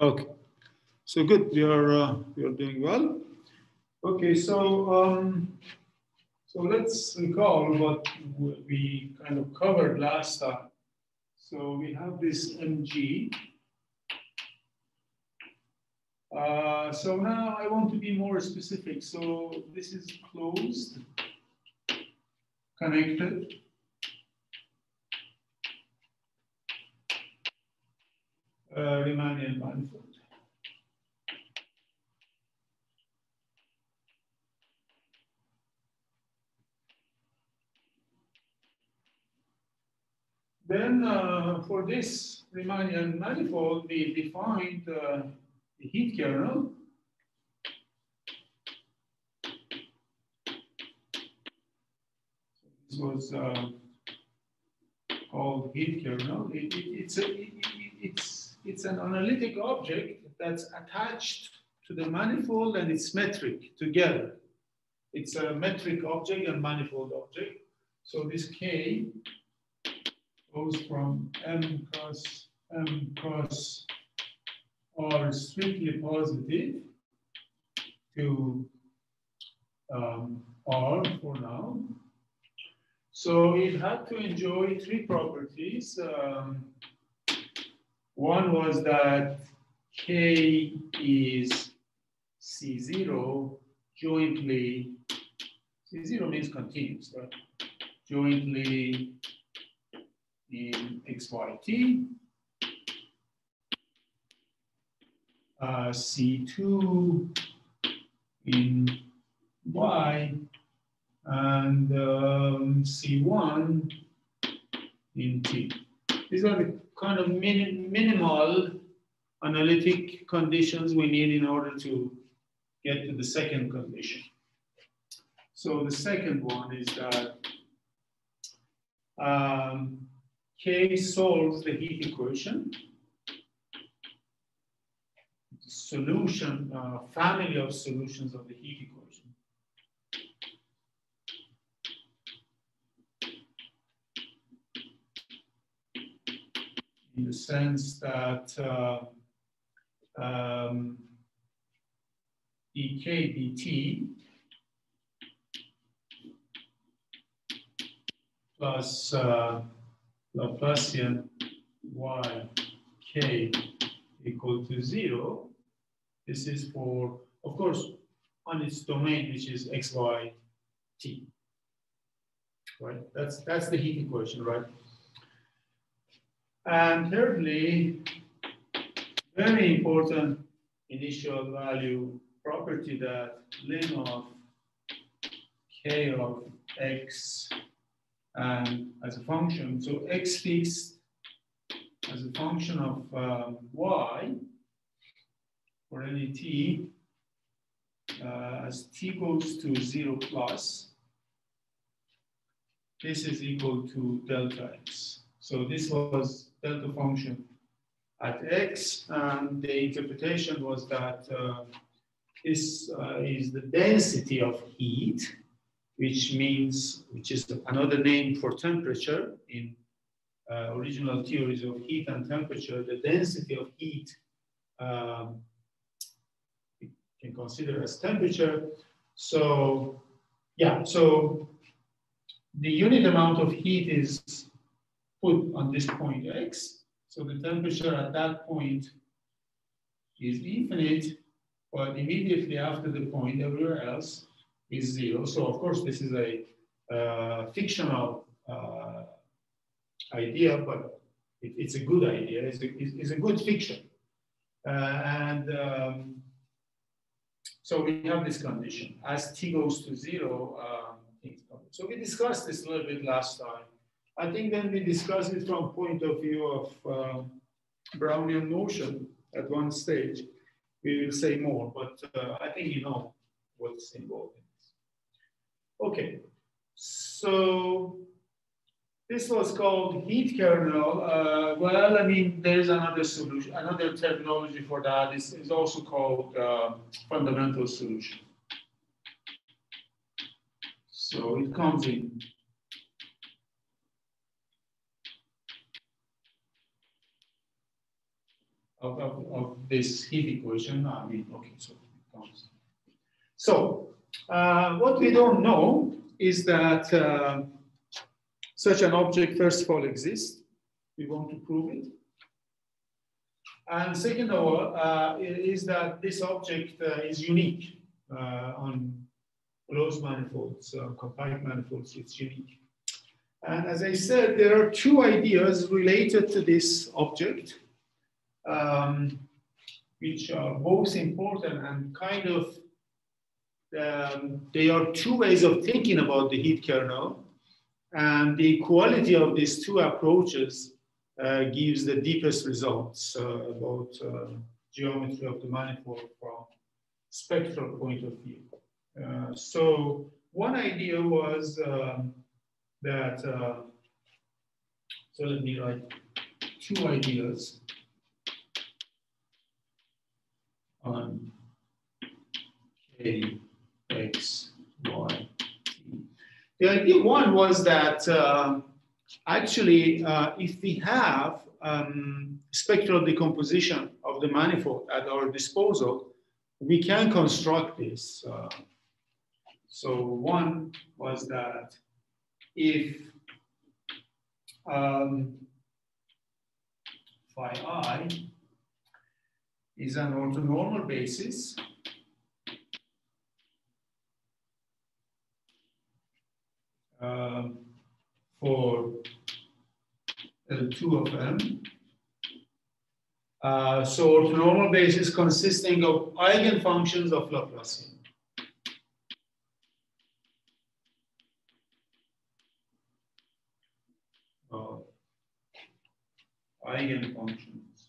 Okay, so good. We are uh, we are doing well. Okay, so um, so let's recall what we kind of covered last time. So we have this mg. Uh, so now I want to be more specific. So this is closed, connected. Riemannian manifold. Then uh, for this Riemannian manifold, we defined uh, the heat kernel. This was uh, called heat kernel. It, it, it's, a, it, it's, it's an analytic object that's attached to the manifold and it's metric together. It's a metric object and manifold object. So this K goes from m cross m cross r strictly positive to um, r for now. So it had to enjoy three properties. Um, one was that k is c0 jointly, c0 means continuous, right? Jointly in XYT, uh, C2 in Y, and um, C1 in T. These are the kind of min minimal analytic conditions we need in order to get to the second condition. So the second one is that um, K solves the heat equation. Solution, uh, family of solutions of the heat equation. In the sense that uh, um, dk dt plus uh, Laplacian y k equal to zero. This is for, of course, on its domain, which is x, y, t. Right? That's that's the heat equation, right? And thirdly, very important initial value property that lim of k of x and as a function. So x fixed as a function of um, y for any t uh, as t goes to zero plus, this is equal to delta x. So this was delta function at x, and the interpretation was that uh, this uh, is the density of heat which means, which is another name for temperature in uh, original theories of heat and temperature, the density of heat um, can consider as temperature. So yeah, so the unit amount of heat is put on this point x. So the temperature at that point is infinite, but immediately after the point, everywhere else is zero. So of course, this is a uh, fictional uh, idea, but it, it's a good idea. It's a, it's a good fiction. Uh, and um, so we have this condition. As t goes to zero, um, so we discussed this a little bit last time. I think then we discussed it from point of view of um, Brownian motion at one stage. We will say more, but uh, I think you know what's involved. in this. Okay, so this was called heat kernel. Uh, well, I mean, there is another solution, another terminology for that. This is also called uh, fundamental solution. So it comes in of, of, of this heat equation. I mean, okay, so So uh, what we don't know is that uh, such an object, first of all, exists. We want to prove it. And second of all, uh, is that this object uh, is unique uh, on closed manifolds, uh, compact manifolds, it's unique. And as I said, there are two ideas related to this object, um, which are both important and kind of, um, they are two ways of thinking about the heat kernel. And the quality of these two approaches uh, gives the deepest results uh, about uh, geometry of the manifold from spectral point of view. Uh, so one idea was um, that, uh, so let me write two ideas on K, X, Y, T. The idea one was that uh, actually, uh, if we have um, spectral decomposition of the manifold at our disposal, we can construct this. Uh, so one was that if um, phi i is an orthonormal basis, uh, for L2 of M. Uh, so orthonormal basis consisting of eigenfunctions of Laplacian. eigenfunctions.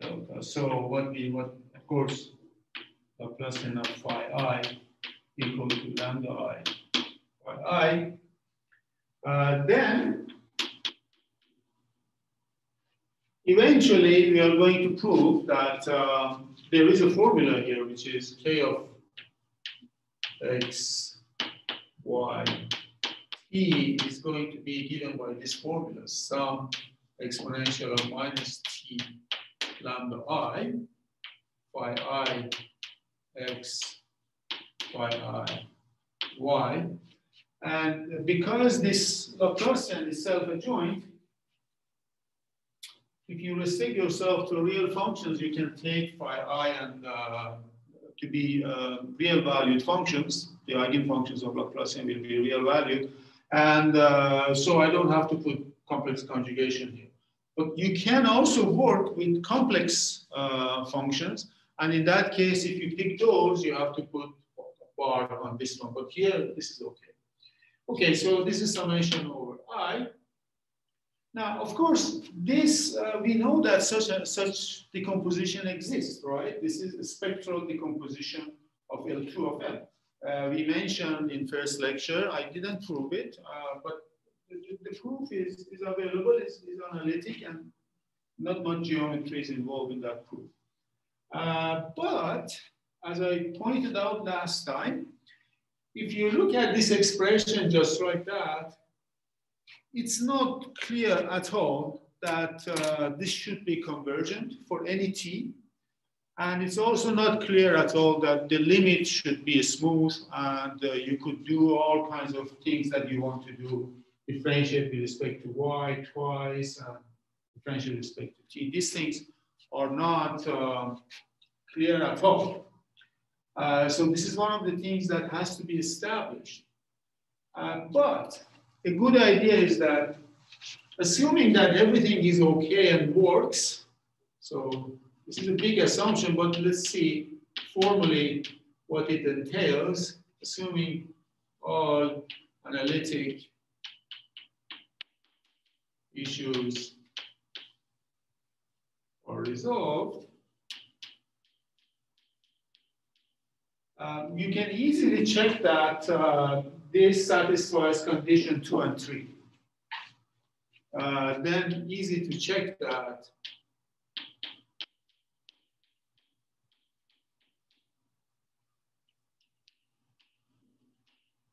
Delta. So what we what of course Laplacian of phi i equal to lambda i phi i. Uh, then eventually we are going to prove that uh, there is a formula here which is k of x y E is going to be given by this formula, some exponential of minus t lambda i, phi i x, phi i y. And because this Laplacian is self-adjoint, if you restrict yourself to real functions, you can take phi i and uh, to be uh, real valued functions. The eigenfunctions of Laplacian will be real valued. And uh, so I don't have to put complex conjugation here. But you can also work with complex uh, functions. And in that case, if you pick those, you have to put bar on this one. But here, this is okay. Okay, so this is summation over i. Now, of course, this, uh, we know that such, a, such decomposition exists, right? This is a spectral decomposition of L2 of L uh, we mentioned in first lecture. I didn't prove it, uh, but the, the, proof is, is available, is analytic, and not much geometry is involved in that proof. Uh, but as I pointed out last time, if you look at this expression just like that, it's not clear at all that uh, this should be convergent for any t and it's also not clear at all that the limit should be smooth and uh, you could do all kinds of things that you want to do, differentiate with respect to y twice and differentiate with respect to t. These things are not uh, clear at all. Uh, so this is one of the things that has to be established. Uh, but a good idea is that assuming that everything is okay and works, so this is a big assumption, but let's see formally what it entails, assuming all analytic issues are resolved. Um, you can easily check that uh, this satisfies condition two and three. Uh, then easy to check that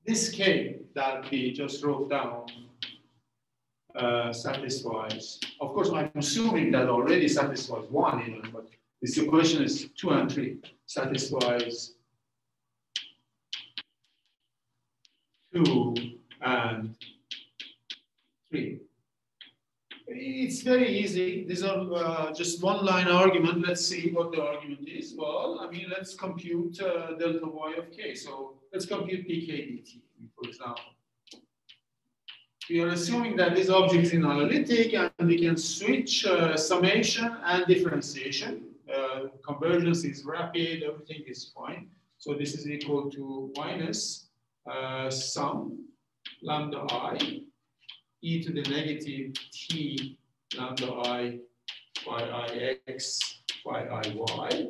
this K that we just wrote down uh, satisfies. Of course, I'm assuming that already satisfies one even, but this equation is two and three satisfies two and three. It's very easy. These are uh, just one line argument. Let's see what the argument is. Well, I mean, let's compute uh, delta y of k. So let's compute dk dt, for example. We are assuming that this object is analytic and we can switch uh, summation and differentiation. Uh, convergence is rapid, everything is fine. So this is equal to minus uh, sum lambda i e to the negative t lambda i phi i x phi i y.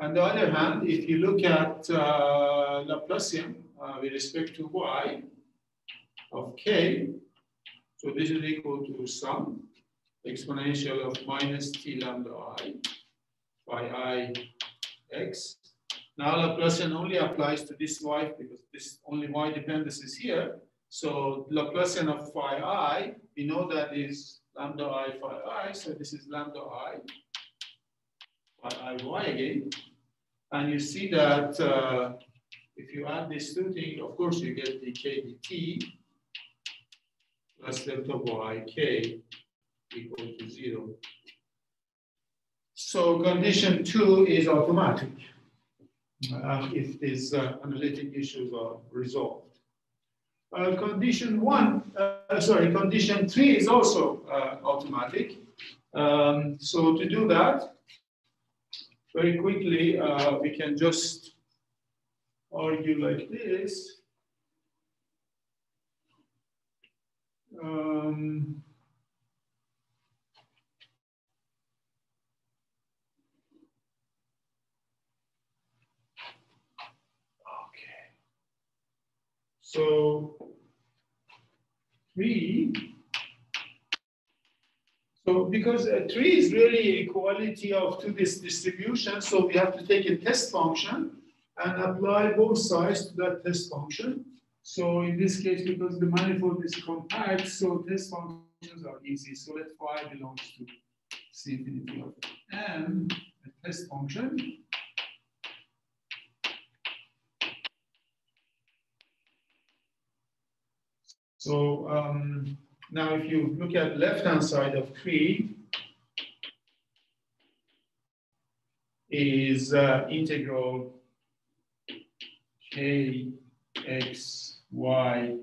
On the other hand, if you look at uh, Laplacian uh, with respect to y of k, so this is equal to sum exponential of minus t lambda i phi i x. Now Laplacian only applies to this y because this only y dependence is here. So Laplacian of phi i, we know that is lambda i phi i, so this is lambda i phi i y again. And you see that uh, if you add these two things, of course you get the k dt plus delta y k equal to zero. So condition two is automatic uh, if these uh, analytic issues are resolved. Uh, condition one, uh, sorry, condition three is also uh, automatic. Um, so to do that, very quickly, uh, we can just argue like this. Um, So three, so because uh, three is really equality of to this distribution, so we have to take a test function and apply both sides to that test function. So in this case, because the manifold is compact, so test functions are easy. So let phi belongs to C infinity of m, a test function. So um, now if you look at left-hand side of 3, is uh, integral k x y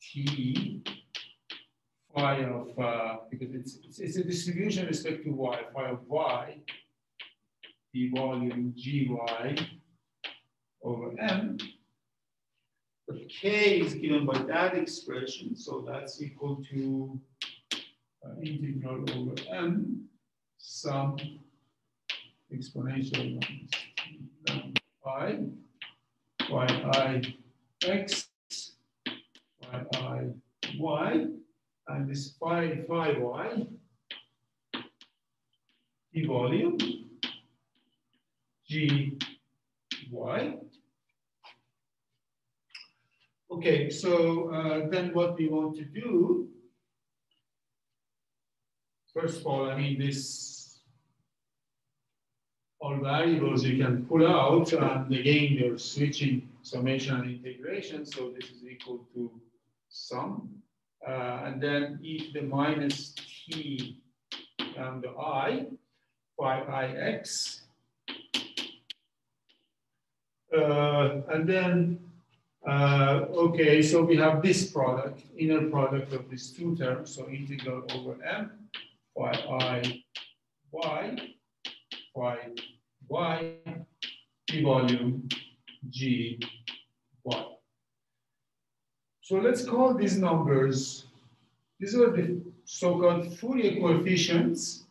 t phi of uh, because it's, it's, it's a distribution respect to y phi of y the volume gy over m but k is given by that expression, so that's equal to uh, integral over m sum exponential minus i y i x y i y and this phi phi y the volume g y Okay, so uh, then what we want to do, first of all, I mean, this all variables you can pull out, and again, you're switching summation and integration, so this is equal to sum, uh, and then e to the minus t lambda i phi ix, uh, and then uh, okay, so we have this product, inner product of these two terms, so integral over m phi i y phi y t volume g y. So let's call these numbers, these are the so-called Fourier coefficients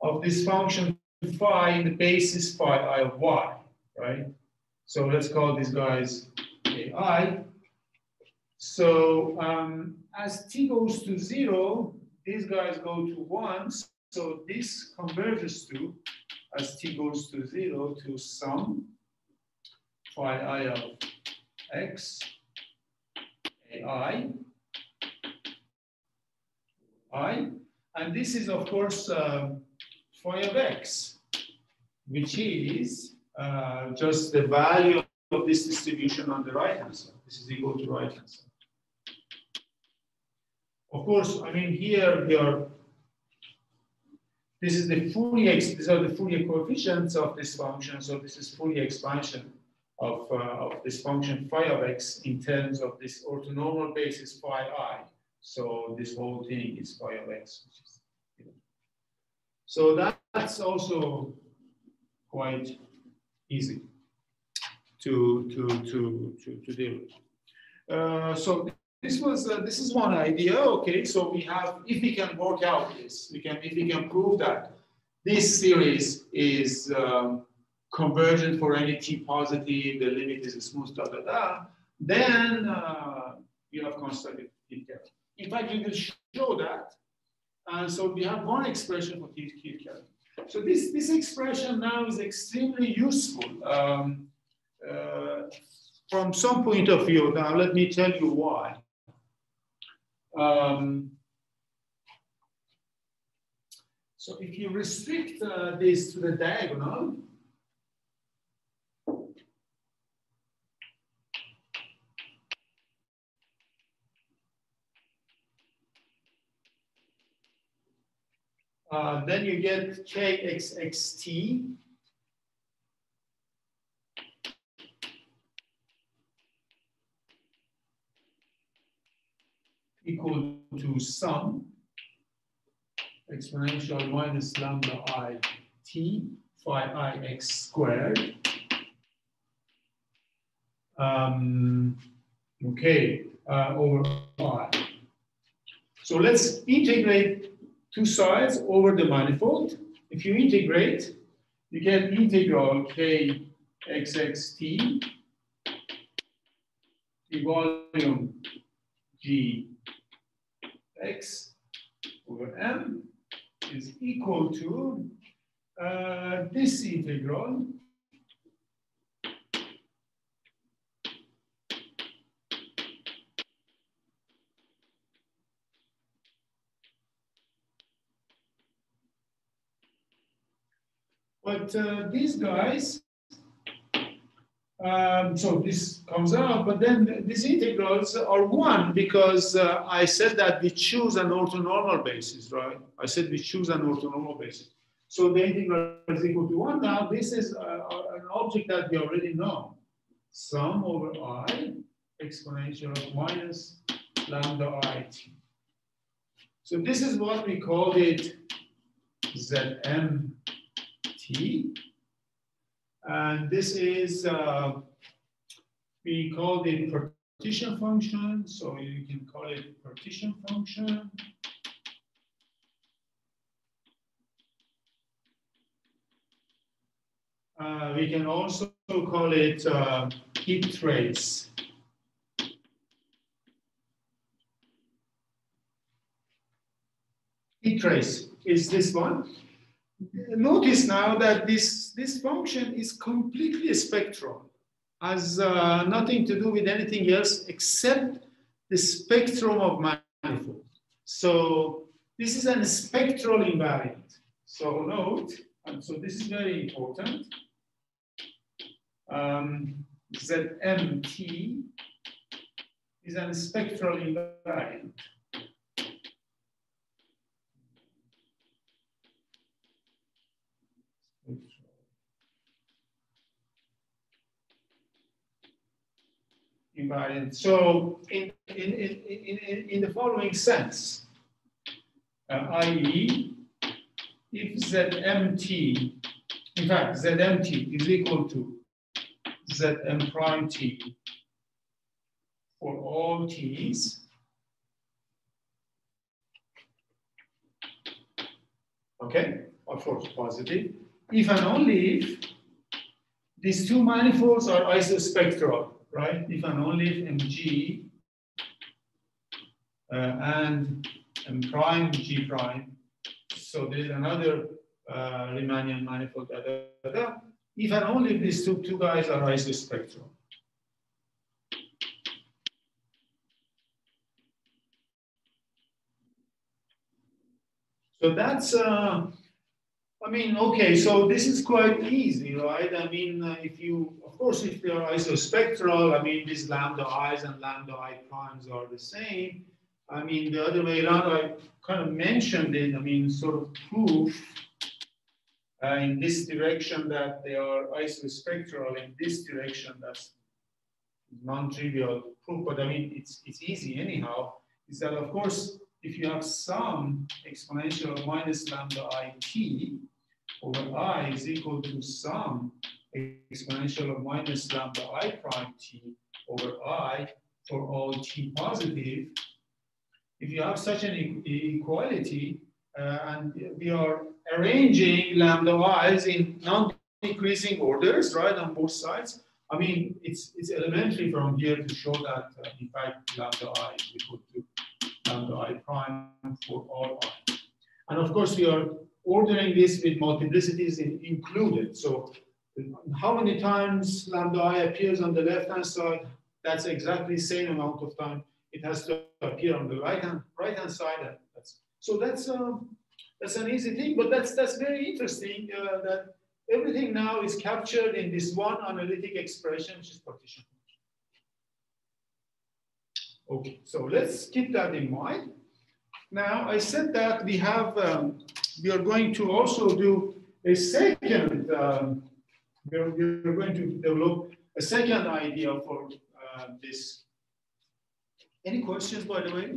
of this function phi in the basis phi i of y, right? So let's call these guys ai. So um, as t goes to zero, these guys go to one. So this converges to, as t goes to zero, to sum phi i of x ai i. And this is, of course, um, phi of x, which is uh, just the value of this distribution on the right-hand side. This is equal to right-hand side. Of course, I mean, here we are, this is the Fourier, these are the Fourier coefficients of this function. So this is Fourier expansion of, uh, of this function phi of x in terms of this orthonormal basis phi i. So this whole thing is phi of x. So that's also quite easy to, to, to, to, to deal with. Uh, so this was uh, this is one idea. Okay, so we have if we can work out this, we can if we can prove that this series is um, convergent for any t positive, the limit is smooth, da da da. Then uh, you have constructed Kirchhoff. In fact, we will show that. And so we have one expression for Kirchhoff. So this this expression now is extremely useful. Um, uh, from some point of view, now let me tell you why. Um, so if you restrict uh, this to the diagonal, uh, then you get kxxt equal to sum exponential minus lambda i t phi i x squared. Um, okay, uh, over i. So let's integrate two sides over the manifold. If you integrate, you get integral k xxt the volume g x over m is equal to uh, this integral. But uh, these guys um, so this comes out, but then these integrals are one because uh, I said that we choose an orthonormal basis, right? I said we choose an orthonormal basis. So the integral is equal to one. Now this is uh, uh an object that we already know. Sum over i exponential of minus lambda i t. So this is what we called it ZMT. And this is, uh, we call it partition function. So you can call it partition function. Uh, we can also call it uh, heat trace. Heat trace is this one notice now that this, this function is completely spectral, has uh, nothing to do with anything else except the spectrum of manifold. So this is a spectral invariant. So note, and so this is very important. Um, ZMT is a spectral invariant. So in, in, in, in, in the following sense, uh, i.e., if ZMT, in fact, ZMT is equal to Zm prime T for all T's, okay, of course positive, if and only if these two manifolds are isospectral right? If and only if mg uh, and m prime g prime. So there's another uh, Riemannian manifold. Da, da, da, if and only if these two, two guys are isospectral. So that's, uh, I mean, okay, so this is quite easy, right? I mean, uh, if you, of course, if they are isospectral, I mean, these lambda i's and lambda i primes are the same. I mean, the other way around, I kind of mentioned it, I mean, sort of proof uh, in this direction that they are isospectral, in this direction, that's non-trivial proof, but I mean, it's, it's easy anyhow, is that of course, if you have some exponential minus lambda i t over i is equal to sum exponential of minus lambda i prime t over i for all t positive, if you have such an e equality, uh, and we are arranging lambda i's in non-decreasing orders, right, on both sides, I mean, it's, it's elementary from here to show that, uh, in fact, lambda i is equal to lambda i prime for all i. And of course, we are ordering this with multiplicities in, included. So how many times lambda i appears on the left-hand side, that's exactly same amount of time it has to appear on the right-hand right hand side. That's, so that's, um, that's an easy thing, but that's, that's very interesting uh, that everything now is captured in this one analytic expression, which is partition Okay, so let's keep that in mind. Now, I said that we have, um, we are going to also do a second, um, we're, we're, going to develop a second idea for uh, this. Any questions, by the way?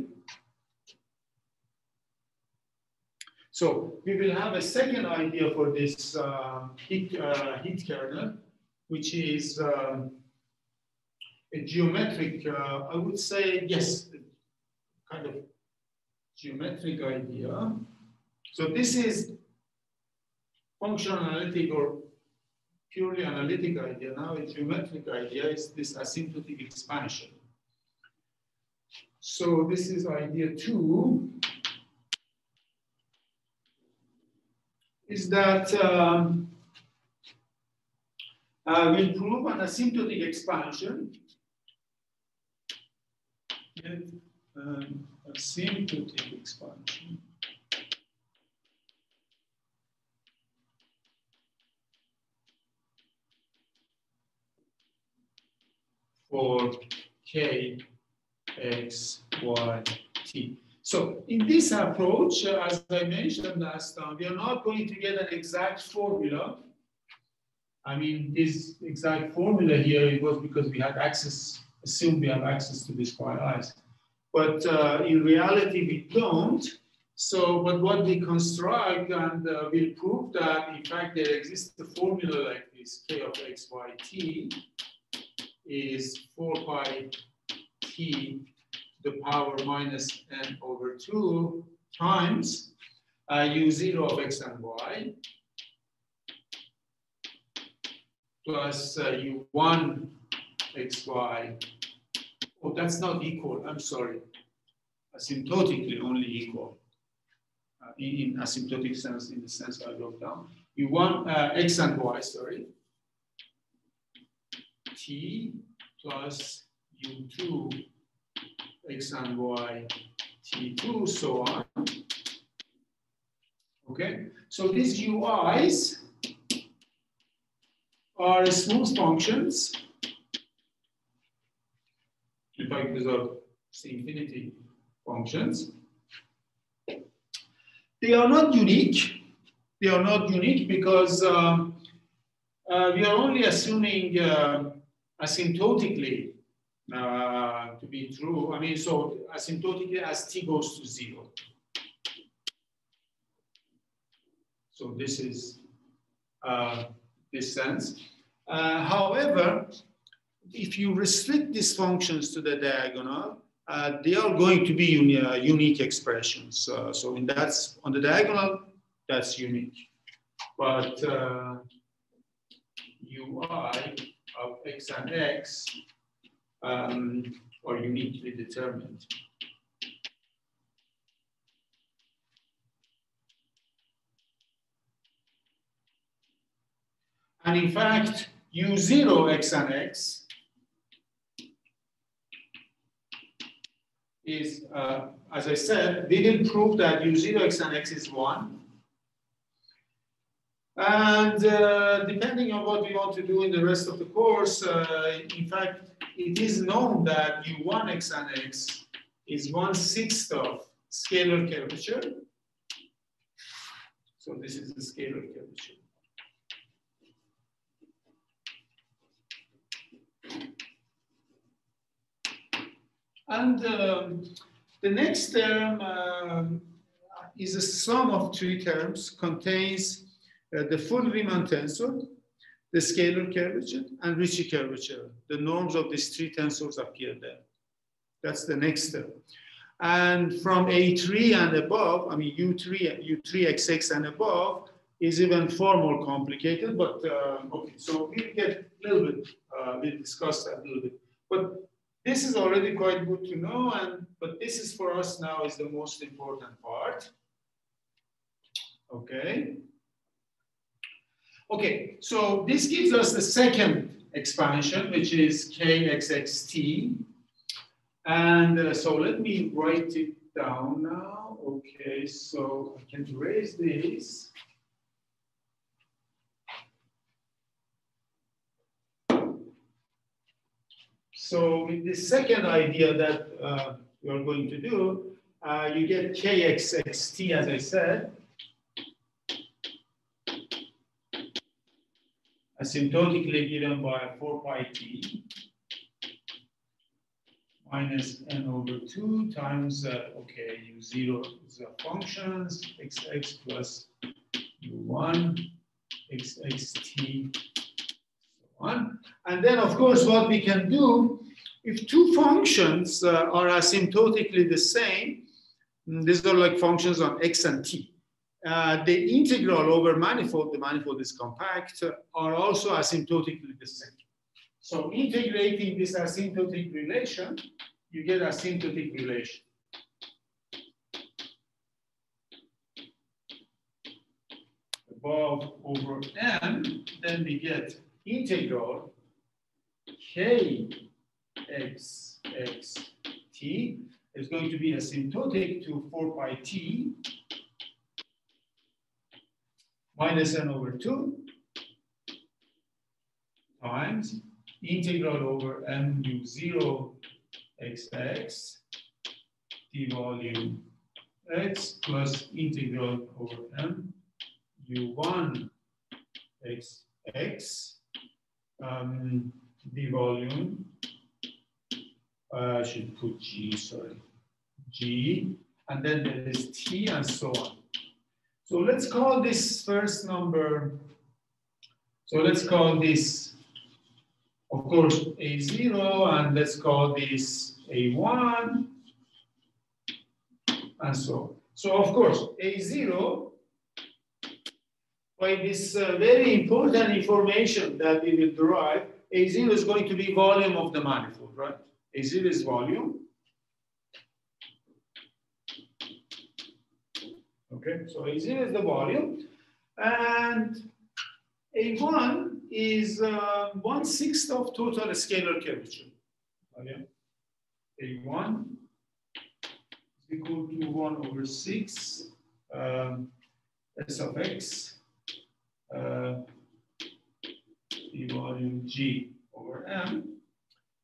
So we will have a second idea for this uh, heat, uh, heat kernel, which is um, a geometric, uh, I would say, yes, kind of geometric idea. So this is functional analytic or purely analytic idea. Now a geometric idea is this asymptotic expansion. So this is idea two. Is that um, uh, will prove an asymptotic expansion with um, asymptotic expansion. For k, x, y, t. So in this approach, as I mentioned last time, we are not going to get an exact formula. I mean, this exact formula here, it was because we had access, assume we have access to this pi i's. But uh, in reality, we don't. So, but what we construct and uh, we'll prove that in fact there exists a formula like this, k of x, y, t, is 4 pi t to the power minus n over 2 times uh, u0 of x and y plus uh, u1 xy. Oh, that's not equal. I'm sorry. Asymptotically only equal. Uh, in, in, asymptotic sense, in the sense I wrote down. U1 uh, x and y, sorry t plus u2 x and y t2 so on. Okay, so these ui's are smooth functions. In fact, these are infinity functions. They are not unique. They are not unique because um, uh, we are only assuming uh, asymptotically uh, to be true. I mean, so asymptotically as t goes to zero. So this is uh, this sense. Uh, however, if you restrict these functions to the diagonal, uh, they are going to be uni uh, unique expressions. Uh, so in that's on the diagonal, that's unique. But ui of x and x um, are uniquely determined. And in fact, u0 x and x is, uh, as I said, we will prove that u0x and x is 1. And uh, depending on what we want to do in the rest of the course, uh, in fact, it is known that u1x and x is one sixth of scalar curvature. So this is the scalar curvature. And um, the next term um, is a sum of three terms, contains uh, the full Riemann tensor, the scalar curvature, and Ricci curvature. The norms of these three tensors appear there. That's the next step. And from A3 and above, I mean U3, U3XX and above, is even far more complicated, but uh, okay, so we'll get a little bit, uh, we'll discuss that a little bit. But this is already quite good to know, and but this is for us now is the most important part. Okay. Okay, so this gives us the second expansion, which is kxxt. And uh, so let me write it down now. Okay, so I can erase this. So with the second idea that uh, we are going to do, uh, you get kxxt, as I said, asymptotically given by 4 pi t minus n over 2 times, uh, okay, u0 is a functions, xx plus u1, xxt, one. And then, of course, what we can do, if two functions uh, are asymptotically the same, mm, these are like functions on x and t. Uh, the integral over manifold, the manifold is compact, are also asymptotically the same. So integrating this asymptotic relation, you get asymptotic relation. Above over m, then we get integral k x x t is going to be asymptotic to 4 pi t minus n over 2 times integral over mu 0 xx d volume x plus integral over m u1 xx um, the volume, uh, I should put G, sorry, G, and then there is T and so on. So let's call this first number, so let's call this, of course, A0, and let's call this A1, and so on. So of course, A0 by this uh, very important information that we will derive, A0 is going to be volume of the manifold, right? A0 is volume. So A0 is the volume. And A1 is uh, one sixth of total scalar curvature. Okay. A1 is equal to 1 over 6 um, S of x uh, the volume G over M.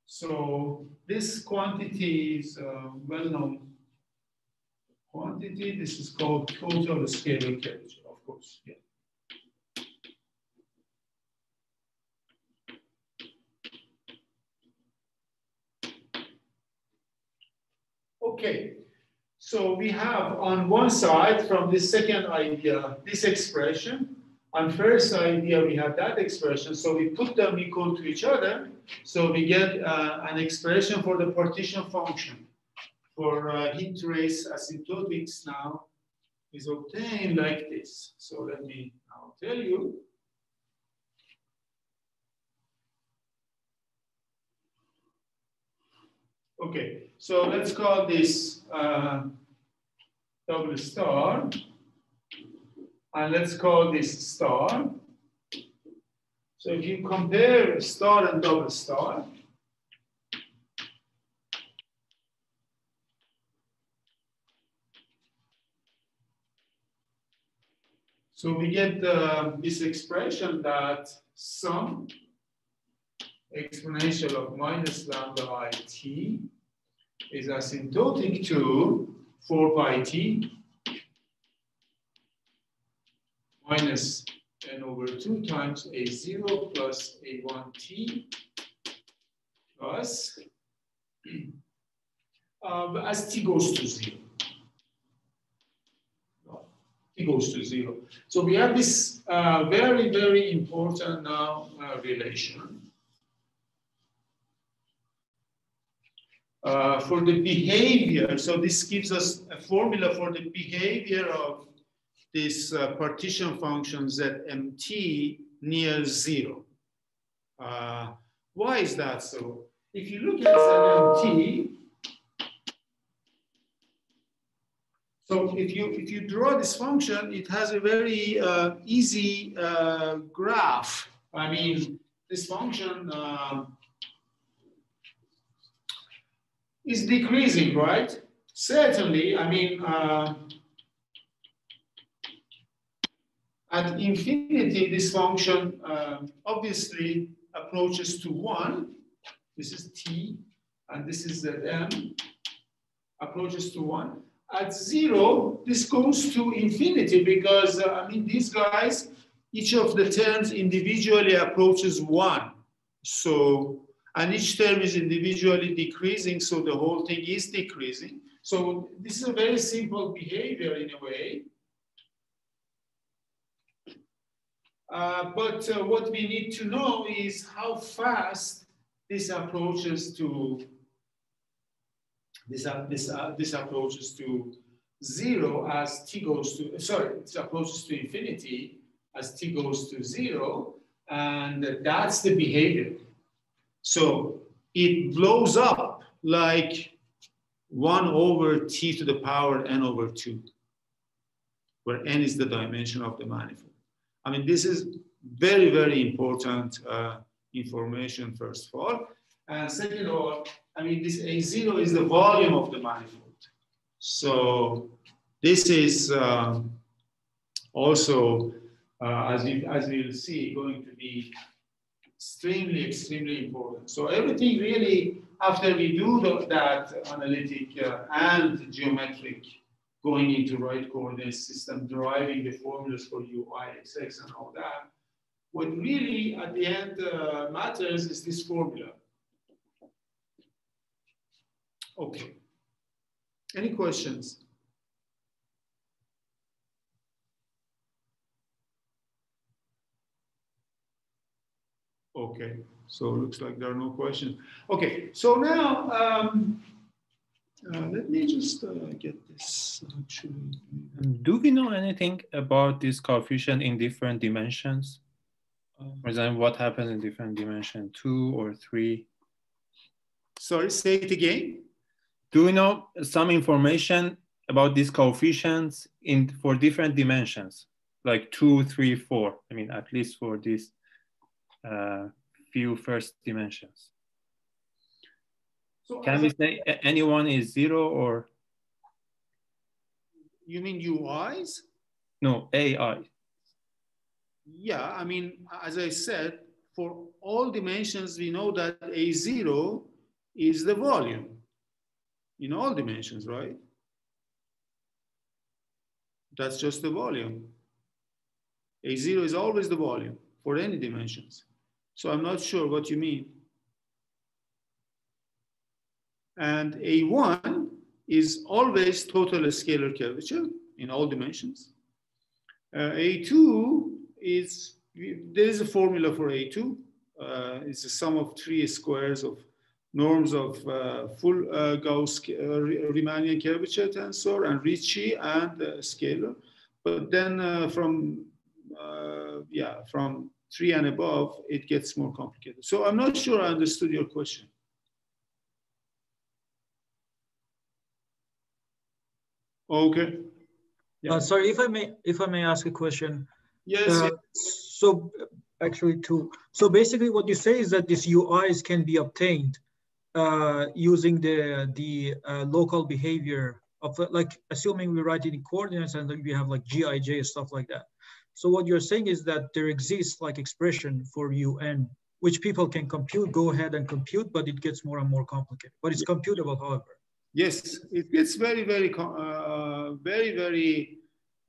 So this quantity is a well-known quantity. This is called total scalar curvature, of course. Yeah. Okay, so we have on one side from this second idea, this expression, on first idea, we have that expression. So we put them equal to each other. So we get uh, an expression for the partition function. For uh, heat trace asymptotics now is obtained like this. So let me now tell you. Okay, so let's call this uh, double star. And let's call this star. So if you compare star and double star, So we get uh, this expression that sum exponential of minus lambda i t is asymptotic to 4 pi t minus n over 2 times a0 plus a1t plus um, as t goes to 0. Goes to 0. So we have this uh, very, very important now uh, relation. Uh, for the behavior, so this gives us a formula for the behavior of this uh, partition function zmt near zero. Uh, why is that so? If you look at zmt, so if you if you draw this function, it has a very uh, easy uh, graph. I mean, this function uh, is decreasing, right? Certainly, I mean, uh, At infinity, this function uh, obviously approaches to one. This is t, and this is Zm, approaches to one. At zero, this goes to infinity because, uh, I mean, these guys, each of the terms individually approaches one. So, and each term is individually decreasing, so the whole thing is decreasing. So this is a very simple behavior in a way. Uh, but uh, what we need to know is how fast this approaches to this, uh, this, uh, this approaches to zero as t goes to, sorry, it approaches to infinity as t goes to zero, and that's the behavior. So it blows up like one over t to the power n over two, where n is the dimension of the manifold. I mean, this is very, very important uh, information, first of all. And second of all, I mean, this A0 is the volume of the manifold. So this is um, also, uh, as, we, as we'll see, going to be extremely, extremely important. So everything really, after we do the, that analytic uh, and geometric going into right coordinate system, deriving the formulas for UI, XX, and all that. What really at the end uh, matters is this formula. Okay. Any questions? Okay, so it looks like there are no questions. Okay, so now um, uh, let me just uh, get this actually. Do we know anything about this coefficient in different dimensions? For example, what happens in different dimension, two or three? Sorry, say it again. Do we know some information about these coefficients in for different dimensions, like two, three, four? I mean, at least for these uh, few first dimensions. So Can we say anyone is zero or? You mean UIs? No, AI. Yeah, I mean, as I said, for all dimensions, we know that A0 is the volume in all dimensions, right? That's just the volume. A0 is always the volume for any dimensions. So I'm not sure what you mean. And A1 is always total scalar curvature in all dimensions. Uh, A2 is, there is a formula for A2. Uh, it's a sum of three squares of norms of uh, full uh, Gauss uh, Riemannian curvature tensor and Ricci and uh, scalar. But then uh, from, yeah, from three and above, it gets more complicated. So I'm not sure I understood your question. Okay. Yeah. Uh, sorry, if I may, if I may ask a question. Yes. Uh, so actually two. So basically what you say is that these UIs can be obtained uh, using the, the uh, local behavior of like, assuming we write it in coordinates and then we have like GIJ stuff like that. So what you're saying is that there exists like expression for UN, which people can compute, go ahead and compute, but it gets more and more complicated. But it's computable, however. Yes, it gets very, very, uh, very, very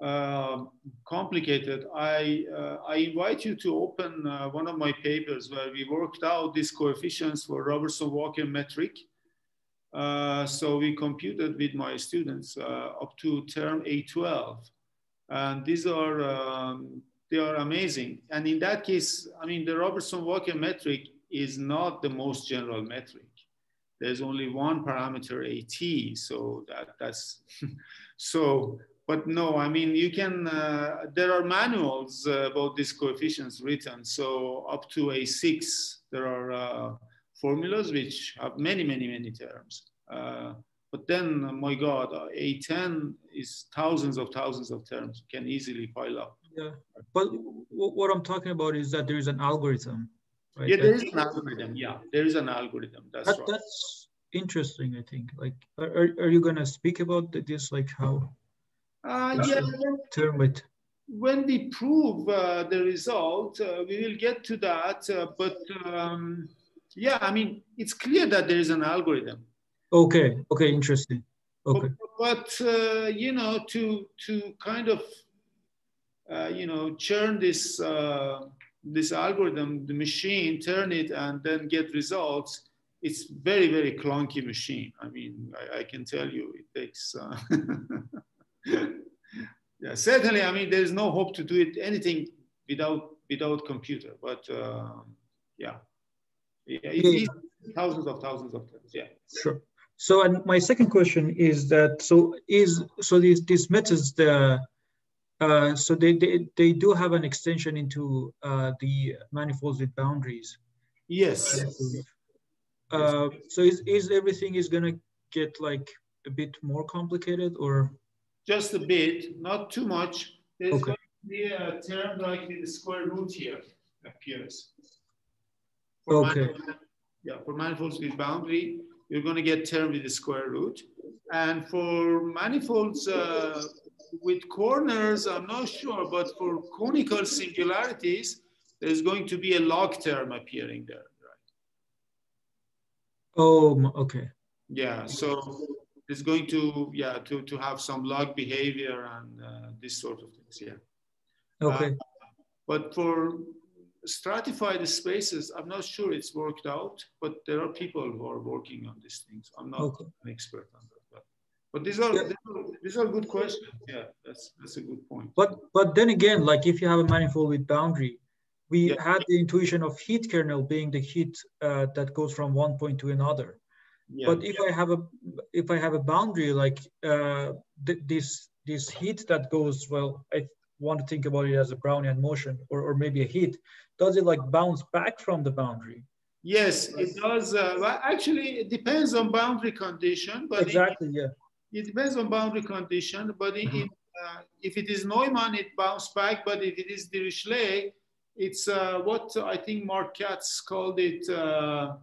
uh, complicated. I, uh, I invite you to open uh, one of my papers where we worked out these coefficients for Robertson-Walker metric. Uh, so we computed with my students uh, up to term A12. And these are, um, they are amazing. And in that case, I mean, the Robertson-Walker metric is not the most general metric there's only one parameter AT. So that, that's, so, but no, I mean, you can, uh, there are manuals uh, about these coefficients written. So up to A6, there are uh, formulas which have many, many, many terms. Uh, but then, my God, A10 is thousands of thousands of terms, can easily pile up. Yeah, but what I'm talking about is that there is an algorithm Right? Yeah, there is an algorithm. Yeah, there is an algorithm. That's that, right. That's interesting. I think. Like, are, are you gonna speak about this? Like how? Uh, yeah. Term it. When we prove uh, the result, uh, we will get to that. Uh, but um, yeah, I mean, it's clear that there is an algorithm. Okay. Okay. Interesting. Okay. But, but uh, you know, to to kind of uh, you know churn this this algorithm, the machine, turn it and then get results, it's very, very clunky machine. I mean, I, I can tell you it takes, uh, yeah, certainly, I mean, there's no hope to do it anything without, without computer, but uh, yeah. Yeah, it, thousands of thousands of times, yeah. Sure. So, and my second question is that, so is, so these, these methods, the, uh, so they, they, they do have an extension into uh, the manifolds with boundaries. Yes. Uh, so is, is everything is gonna get like a bit more complicated or? Just a bit, not too much. There's okay. going to be a term like the square root here appears. For okay. yeah, for manifolds with boundary, you're going to get term with the square root. And for manifolds uh, with corners, I'm not sure, but for conical singularities, there's going to be a log term appearing there, right? Oh, okay. Yeah, so it's going to, yeah, to, to have some log behavior and uh, this sort of things, yeah. Okay. Uh, but for stratified spaces, I'm not sure it's worked out, but there are people who are working on these things. I'm not okay. an expert on that. But these are, yeah. these are, these are good questions. Yeah, that's that's a good point. But but then again, like if you have a manifold with boundary, we yeah. had the intuition of heat kernel being the heat uh, that goes from one point to another. Yeah. But if I have a if I have a boundary like uh, th this this heat that goes well, I want to think about it as a Brownian motion or, or maybe a heat. Does it like bounce back from the boundary? Yes, it does. Uh, well, actually, it depends on boundary condition. But exactly, it, yeah it depends on boundary condition, but in, in, uh, if it is Neumann, it bounces back. But if it is Dirichlet, it's uh, what I think Mark Kac called it uh,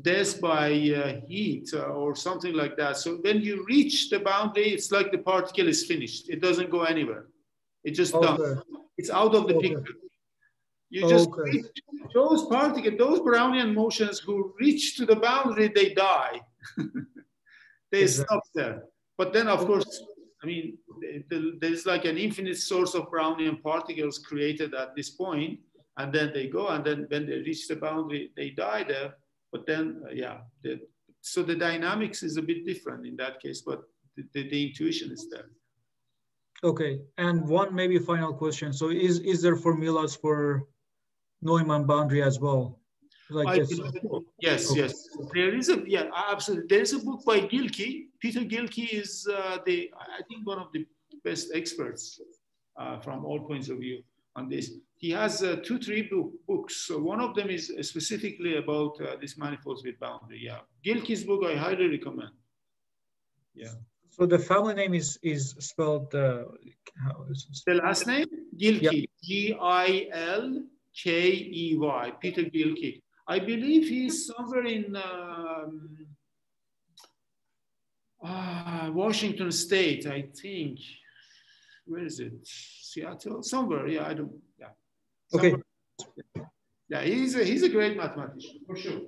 death by uh, heat uh, or something like that. So when you reach the boundary, it's like the particle is finished. It doesn't go anywhere. It just okay. done. It's out of the okay. picture. You just okay. those particles, those Brownian motions who reach to the boundary, they die. they exactly. stop there. But then, of course, I mean, there's like an infinite source of Brownian particles created at this point, and then they go, and then when they reach the boundary, they die there. But then, uh, yeah, the, so the dynamics is a bit different in that case, but the, the, the, intuition is there. Okay, and one maybe final question. So is, is there formulas for Neumann boundary as well? Like this? Yes, okay. yes. There is a, yeah, absolutely. There is a book by Gilkey, Peter Gilkey is uh, the, I think, one of the best experts uh, from all points of view on this. He has uh, two, three book, books. So one of them is specifically about uh, this manifolds with boundary. Yeah, Gilkey's book I highly recommend. Yeah. So the family name is is spelled. Uh, how is it? The last name Gilkey. G I L K E Y. Peter Gilkey. I believe he's somewhere in. Um, uh, Washington State, I think. Where is it? Seattle, somewhere. Yeah, I don't. Yeah. Okay. Yeah, he's a, he's a great mathematician for sure.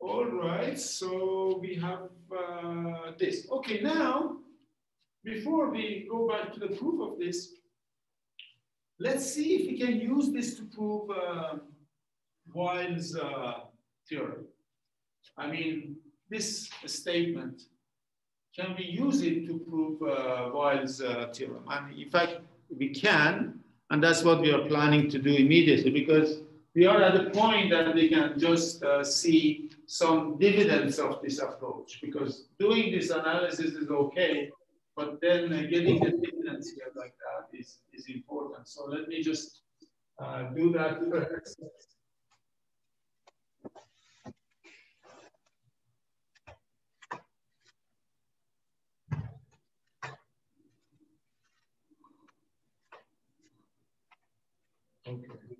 All right, so we have uh, this. Okay, now, before we go back to the proof of this, let's see if we can use this to prove uh, Weyl's uh, theorem. I mean, this statement, can we use it to prove uh, Weyl's uh, theorem? And in fact, we can, and that's what we are planning to do immediately because we are at the point that we can just uh, see some dividends of this approach because doing this analysis is okay, but then uh, getting the dividends here like that is, is important. So let me just uh, do that first. Okay.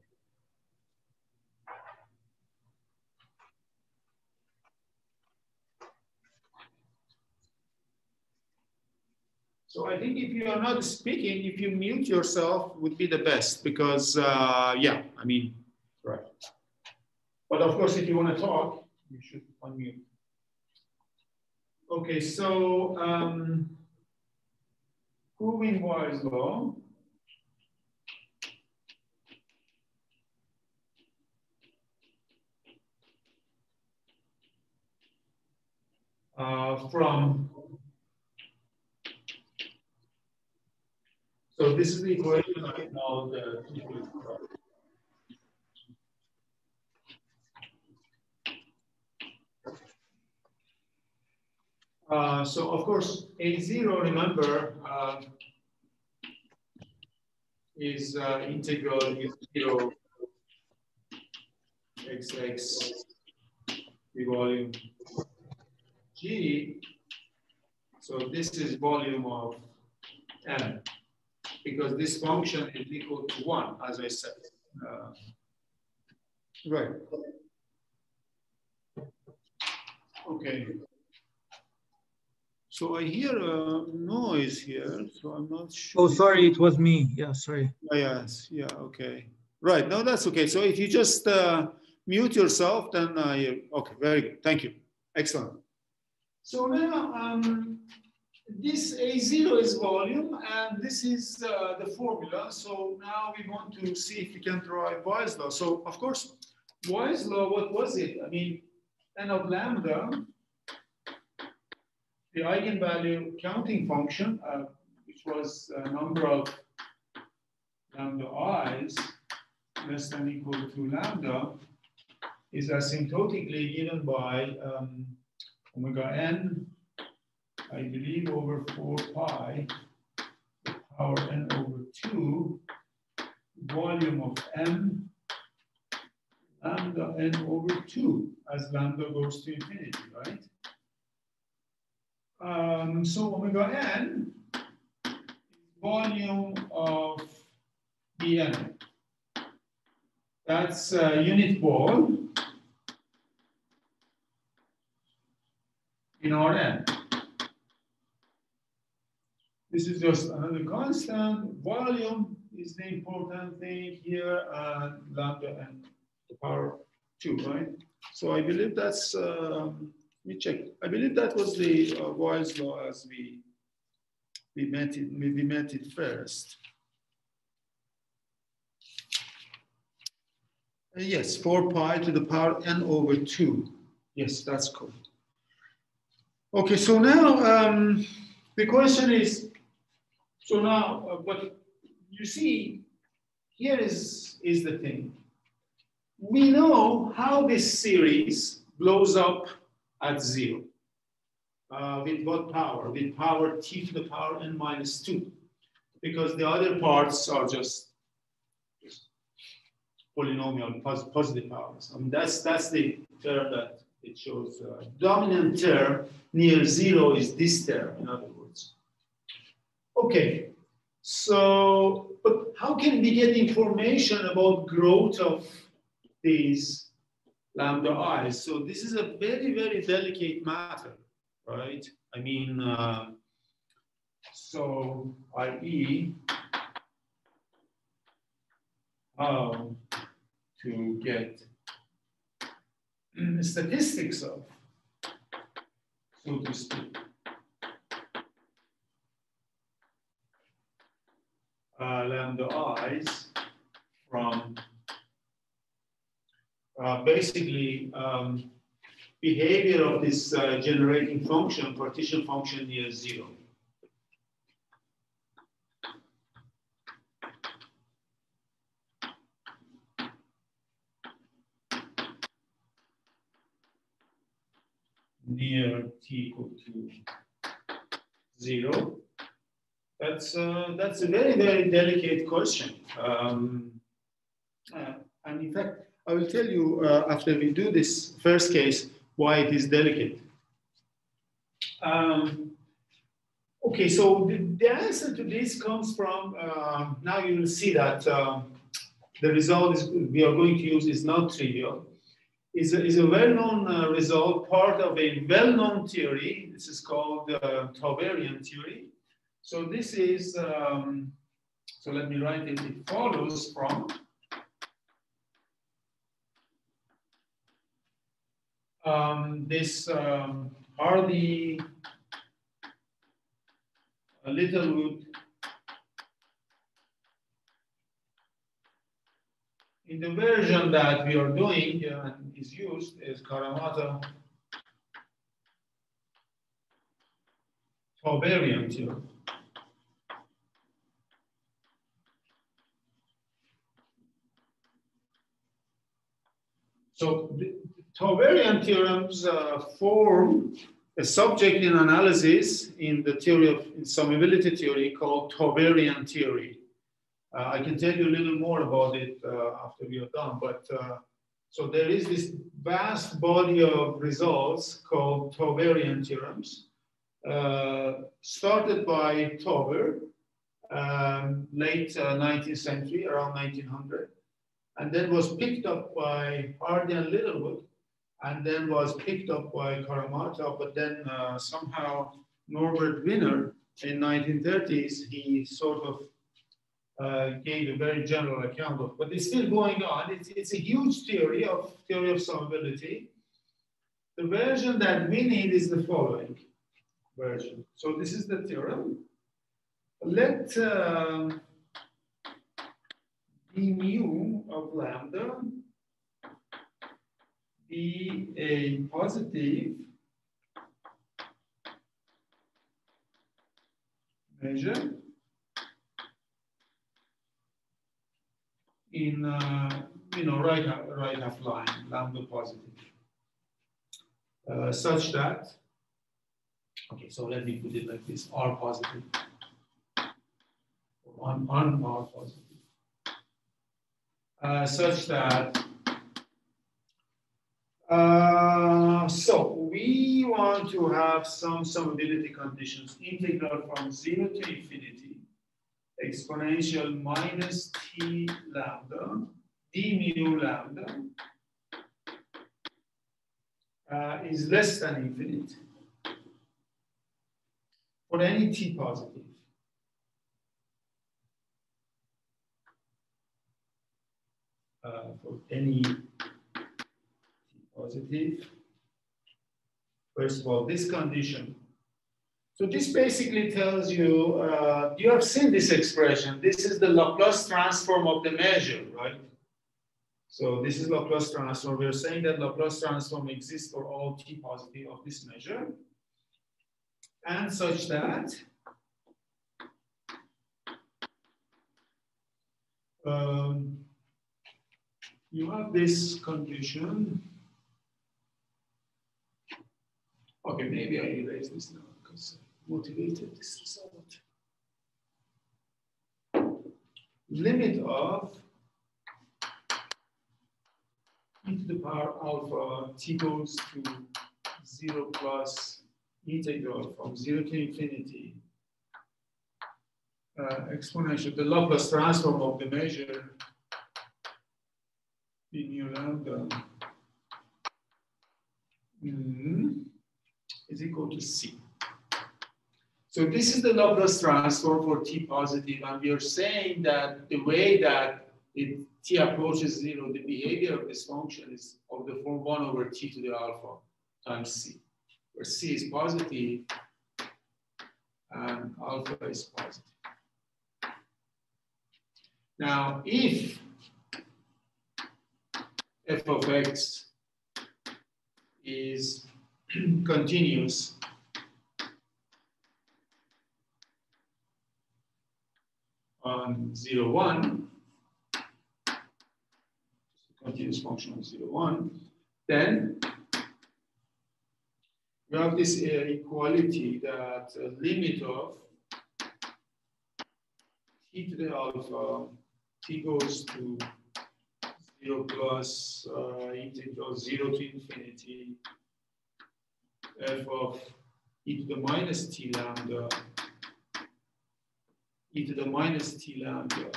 So I think if you are not speaking, if you mute yourself would be the best because, uh, yeah, I mean, right. But of course, if you want to talk, you should unmute. Okay, so um, proving Weyl's law. Uh, from So this is the equation I know the uh, so of course, A0, remember, uh, is uh, integral zero. Xx the volume G. So this is volume of M because this function is equal to one, as I said. Uh, right. Okay. So I hear a noise here, so I'm not sure. Oh, sorry, it was me. Yeah, sorry. Oh, yes, yeah, okay. Right, no, that's okay. So if you just uh, mute yourself, then I, okay, very good. Thank you. Excellent. So now, um, this A0 is volume, and this is uh, the formula. So now we want to see if we can derive Weyl's law. So of course, Weyl's law, what was it? I mean, n of lambda, the eigenvalue counting function, uh, which was a number of lambda i's less than equal to lambda, is asymptotically given by um, omega n I believe over 4 pi power n over 2 volume of m lambda n over 2 as lambda goes to infinity, right? Um, so omega n volume of Bn. That's a unit ball in Rn. This is just another constant. Volume is the important thing here, and lambda and the power two, right? So I believe that's, um, let me check. I believe that was the uh, Weyl's law as we, we met it, we met it first. Uh, yes, 4 pi to the power n over 2. Yes, that's cool. Okay, so now um, the question is, so now, uh, but you see, here is, is the thing. We know how this series blows up at zero. Uh, with what power? With power t to the power n minus 2. Because the other parts are just, polynomial pos positive powers. I mean, that's, that's the term that it shows. Uh, dominant term near zero is this term. Okay, so, but how can we get information about growth of these lambda i's? So this is a very, very delicate matter, right? I mean, uh, So, i.e., how to get statistics of, so to speak. Uh, lambda i's from uh, basically um, behavior of this uh, generating function, partition function near zero. near t equal to zero? That's uh, that's a very very delicate question. Um, uh, and in fact, I will tell you uh, after we do this first case why it is delicate. Um, okay, so the, the, answer to this comes from uh, now you will see that uh, the result is, we are going to use is not trivial is a, is a well-known uh, result, part of a well-known theory. This is called the Tauberian theory. So this is, um, so let me write it, it follows from um, this um, Hardy Littlewood In the version that we are doing uh, and is used is Karamata Tauberian theorem. So the Tauberian theorems uh, form a subject in analysis in the theory of insolubility theory called Tauberian theory. Uh, I can tell you a little more about it uh, after we are done, but uh, so there is this vast body of results called Tauberian theorems, uh, started by Tauber, um, late uh, 19th century, around 1900, and then was picked up by Hardy and Littlewood, and then was picked up by Karamata, but then uh, somehow Norbert Wiener in 1930s, he sort of uh, gave a very general account of, but it's still going on. It's, it's a huge theory of theory of solvability. The version that we need is the following version. So this is the theorem. Let uh, mu of lambda be a positive measure in uh, you know right right half line lambda positive. Uh, such that okay so let me put it like this r positive. On on r positive uh, such that uh, so we want to have some solubility conditions integral from zero to infinity exponential minus t lambda d mu lambda uh, is less than infinite for any t positive. Uh, for any positive. First of all, this condition so this basically tells you, uh, you have seen this expression. This is the Laplace transform of the measure, right? So this is Laplace transform. We're saying that Laplace transform exists for all t positive of this measure. And such that um, you have this condition. Okay, maybe I erase this now because motivated this result. Limit of e to the power alpha t goes to 0 plus integral from 0 to infinity uh, exponential, the Laplace transform of the measure lambda mm, is equal to c. So this is the Laplace transform for t positive, and we are saying that the way that it, t approaches zero, the behavior of this function is of the form one over t to the alpha times c, where c is positive and alpha is positive. Now, if f of x is continuous. On 0, 1, continuous function on 0, 1, then we have this uh, equality that uh, limit of t to the alpha, t goes to 0 plus uh, integral 0 to infinity f of e to the minus t lambda e to the minus t lambda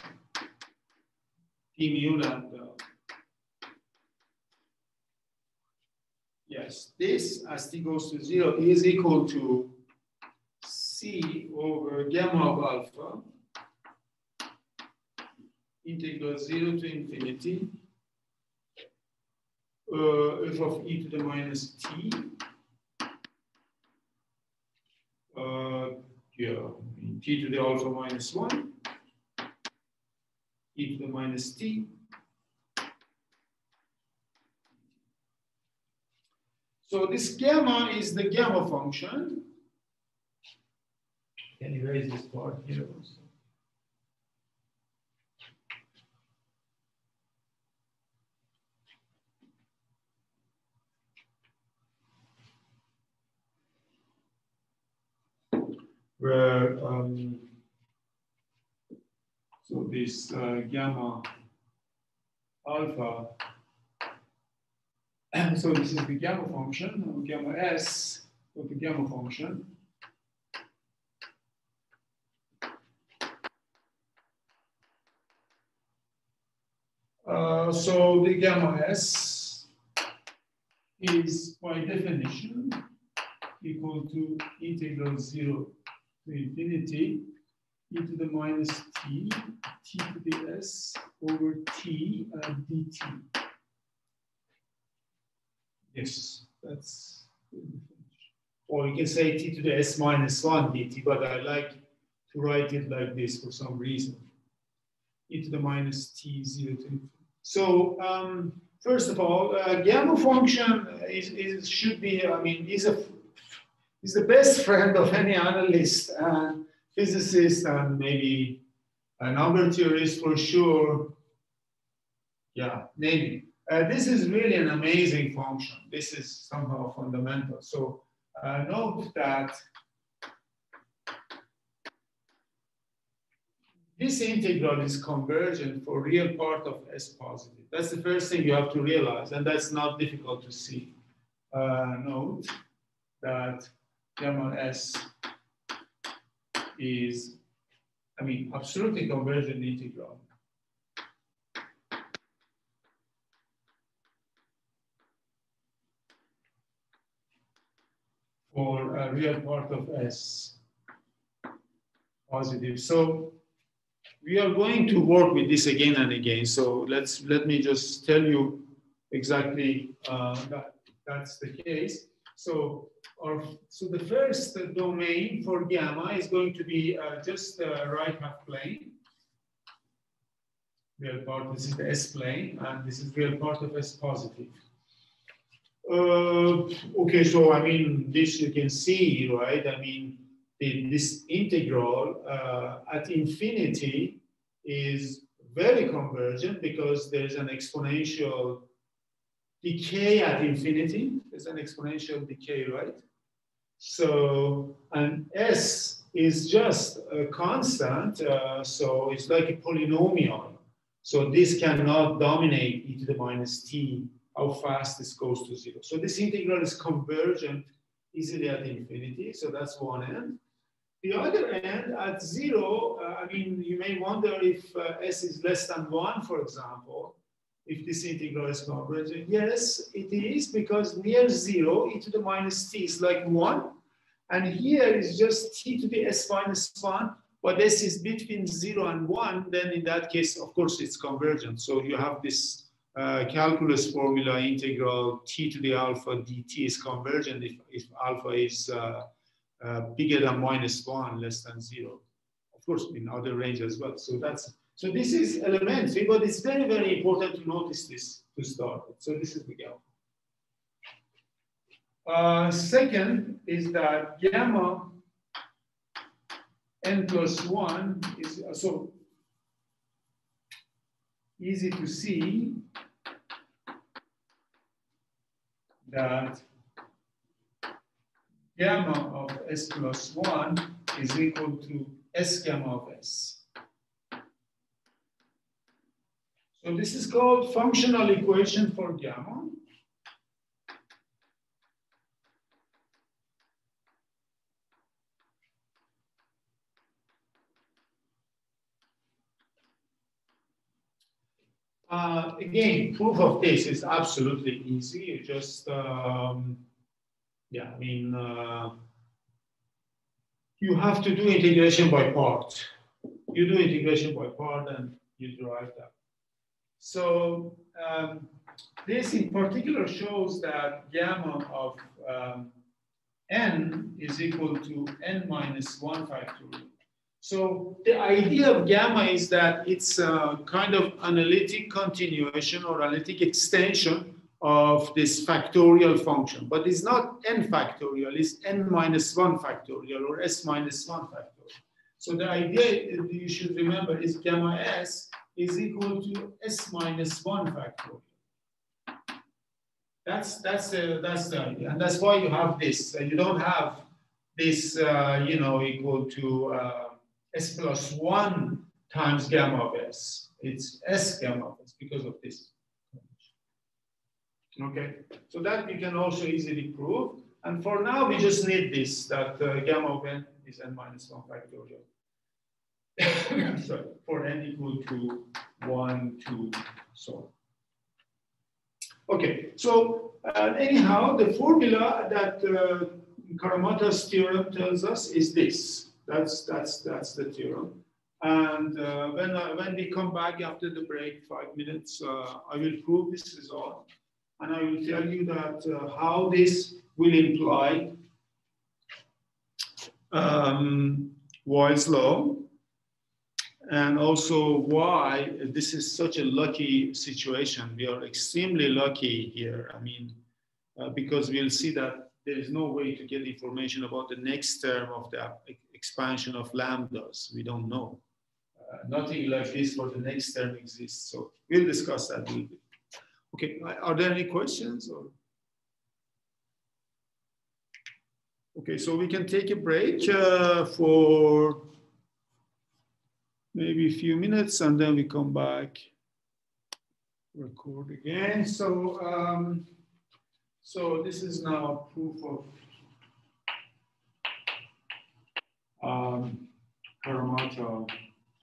t mu lambda. Yes, this as t goes to zero is equal to c over gamma of alpha integral zero to infinity uh, f of e to the minus t uh, yeah, t to the alpha minus 1, e to the minus t. So this gamma is the gamma function. Can you raise this part here where um, so this uh, gamma alpha, so this is the gamma function, gamma s of the gamma function. Uh, so the gamma s is by definition equal to integral 0 to infinity e to the minus t, t to the s over t and dt. Yes, that's or you can say t to the s minus 1 dt, but I like to write it like this for some reason. e to the minus t 0 to infinity. So um, first of all, uh, gamma function is, is should be, I mean, is a He's the best friend of any analyst and physicist and maybe a number theorist for sure. Yeah, maybe. Uh, this is really an amazing function. This is somehow fundamental. So uh, note that this integral is convergent for real part of S positive. That's the first thing you have to realize, and that's not difficult to see. Uh, note that gamma S is, I mean, absolutely convergent integral. for a real part of S positive. So we are going to work with this again and again. So let's let me just tell you exactly uh, that that's the case. So or so the first domain for gamma is going to be uh, just the right half plane. Real part, this is the S plane, and this is real part of S positive. Uh, okay, so I mean, this you can see, right? I mean, this integral uh, at infinity is very convergent because there's an exponential decay at infinity. There's an exponential decay, right? So, an S is just a constant, uh, so it's like a polynomial. So this cannot dominate e to the minus t, how fast this goes to zero. So this integral is convergent easily at infinity, so that's one end. The other end, at zero, uh, I mean, you may wonder if uh, s is less than one, for example, if this integral is convergent? Yes, it is because near zero, e to the minus t is like one, And here is just t to the s minus 1, but s is between 0 and 1, then in that case, of course, it's convergent. So you have this uh, calculus formula integral t to the alpha dt is convergent if, if alpha is uh, uh, bigger than minus 1, less than 0. Of course, in other range as well. So that's so this is elementary, but it's very, very important to notice this to start. So this is the gamma. Uh, second is that gamma n plus 1 is uh, so easy to see that gamma of s plus 1 is equal to s gamma of s. So this is called functional equation for gamma. Uh, again, proof of this is absolutely easy. You just, um, yeah, I mean, uh, you have to do integration by part. You do integration by part and you derive that. So um, this in particular shows that gamma of um, n is equal to n minus 1 factorial. So the idea of gamma is that it's a kind of analytic continuation or analytic extension of this factorial function, but it's not n factorial, it's n minus 1 factorial or s minus 1 factorial. So the idea you should remember is gamma s is equal to s minus 1 factorial. That's, that's, the, that's the idea. And that's why you have this. you don't have this, uh, you know, equal to uh, s plus 1 times gamma of s. It's s gamma of s because of this. Okay, so that we can also easily prove. And for now, we just need this, that uh, gamma of n is n minus 1 factorial. Sorry, for n equal to 1, 2, so on. Okay, so uh, anyhow, the formula that uh, Karamata's theorem tells us is this. That's, that's, that's the theorem. And uh, when, uh, when we come back after the break, five minutes, uh, I will prove this result. And I will tell you that uh, how this will imply um, Weyl's law and also why this is such a lucky situation. We are extremely lucky here. I mean, uh, because we'll see that there is no way to get information about the next term of the expansion of lambdas. We don't know. Uh, nothing like this for the next term exists. So we'll discuss that a little bit. Okay, are there any questions? Or? Okay, so we can take a break uh, for maybe a few minutes and then we come back, record again. So, um, so this is now proof of um, Karamata.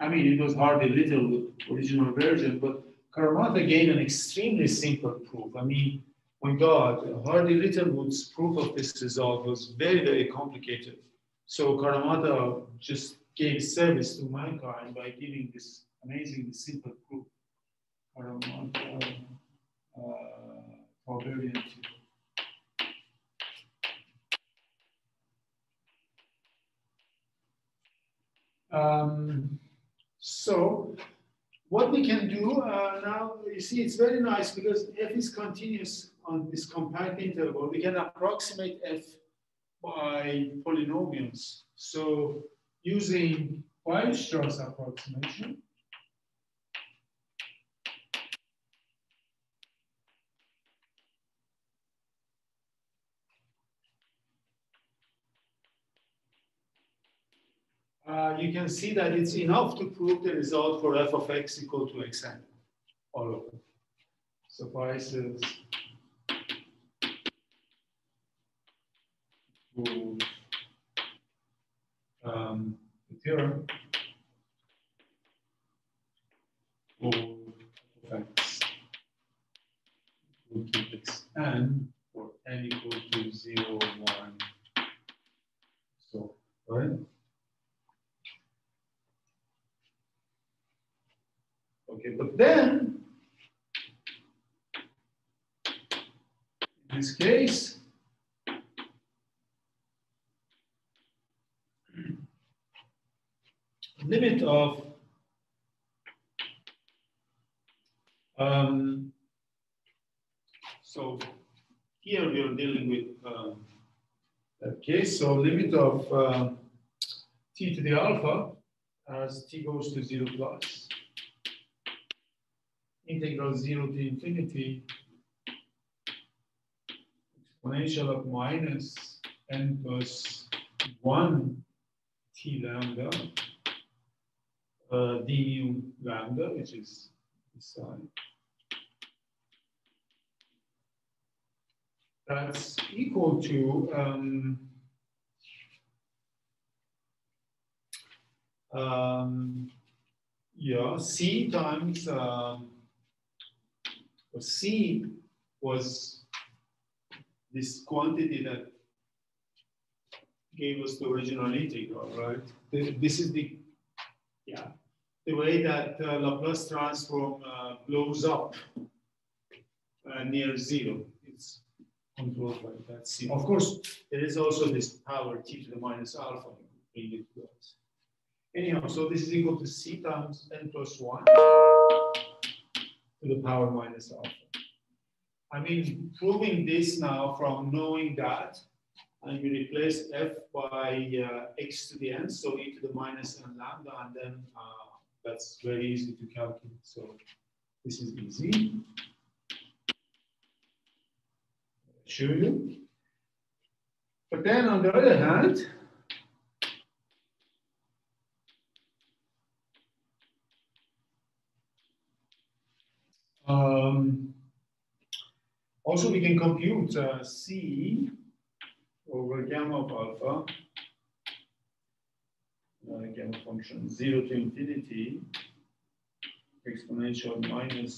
I mean, it was Hardy Littlewood original version, but Karamata gave an extremely simple proof. I mean, my God, Hardy Littlewood's proof of this result was very, very complicated. So Karamata just gave service to mankind by giving this amazingly simple proof. Karamata, uh, Um, so what we can do uh, now, you see, it's very nice because f is continuous on this compact interval. We can approximate f by polynomials. So using Weierstrass approximation, uh, you can see that it's enough to prove the result for f of x equal to xn, all of them. Suffices. To um, the theorem for x equal to xn for n equal to 0, 1, Okay, but then, in this case, limit of um, so here we are dealing with um, case. So limit of um, t to the alpha as t goes to 0 plus integral 0 to infinity exponential of minus n plus 1 t lambda uh, d mu lambda, which is this side. That's equal to um, um, yeah, C times um, C was this quantity that gave us the original integral, right? This is the, yeah, the way that uh, Laplace transform uh, blows up uh, near zero. It's controlled by that C. Of course, there is also this power t to the minus alpha. Anyhow, so this is equal to c times n plus 1 to the power minus alpha. I mean, proving this now from knowing that, and you replace f by uh, x to the n, so e to the minus n lambda, and then uh, that's very easy to calculate. So this is easy. Show you. But then on the other hand, Um, also, we can compute uh, C over gamma of alpha, uh, gamma function 0 to infinity, exponential minus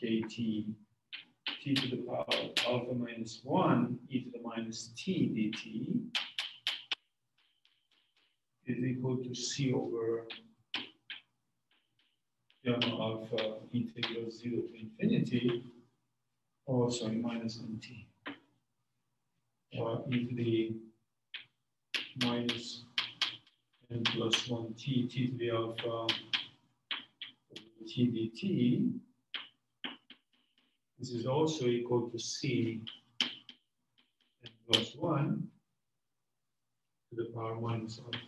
kt t to the power alpha minus 1 e to the minus t dt is equal to c over gamma alpha integral 0 to infinity, oh, sorry, minus nt, or e to the minus n plus 1 t, t to the alpha t dt. This is also equal to c n plus 1 to the power minus alpha.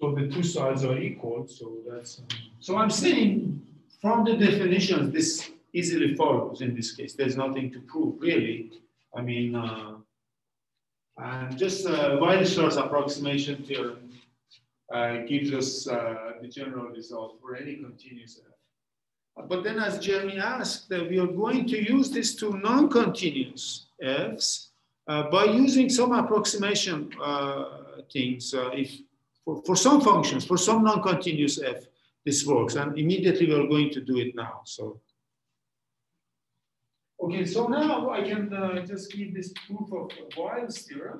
So the two sides are equal, so that's, um, so I'm saying from the definitions, this easily follows in this case. There's nothing to prove really. I mean, uh, and just uh, Weierstrass approximation theorem uh, gives us uh, the general result for any continuous f. But then as Jeremy asked, we are going to use this to non-continuous f's uh, by using some approximation uh, things. If for, for some functions, for some non-continuous f, this works. And immediately we're going to do it now. So, okay, so now I can uh, just give this proof of Weyl's theorem.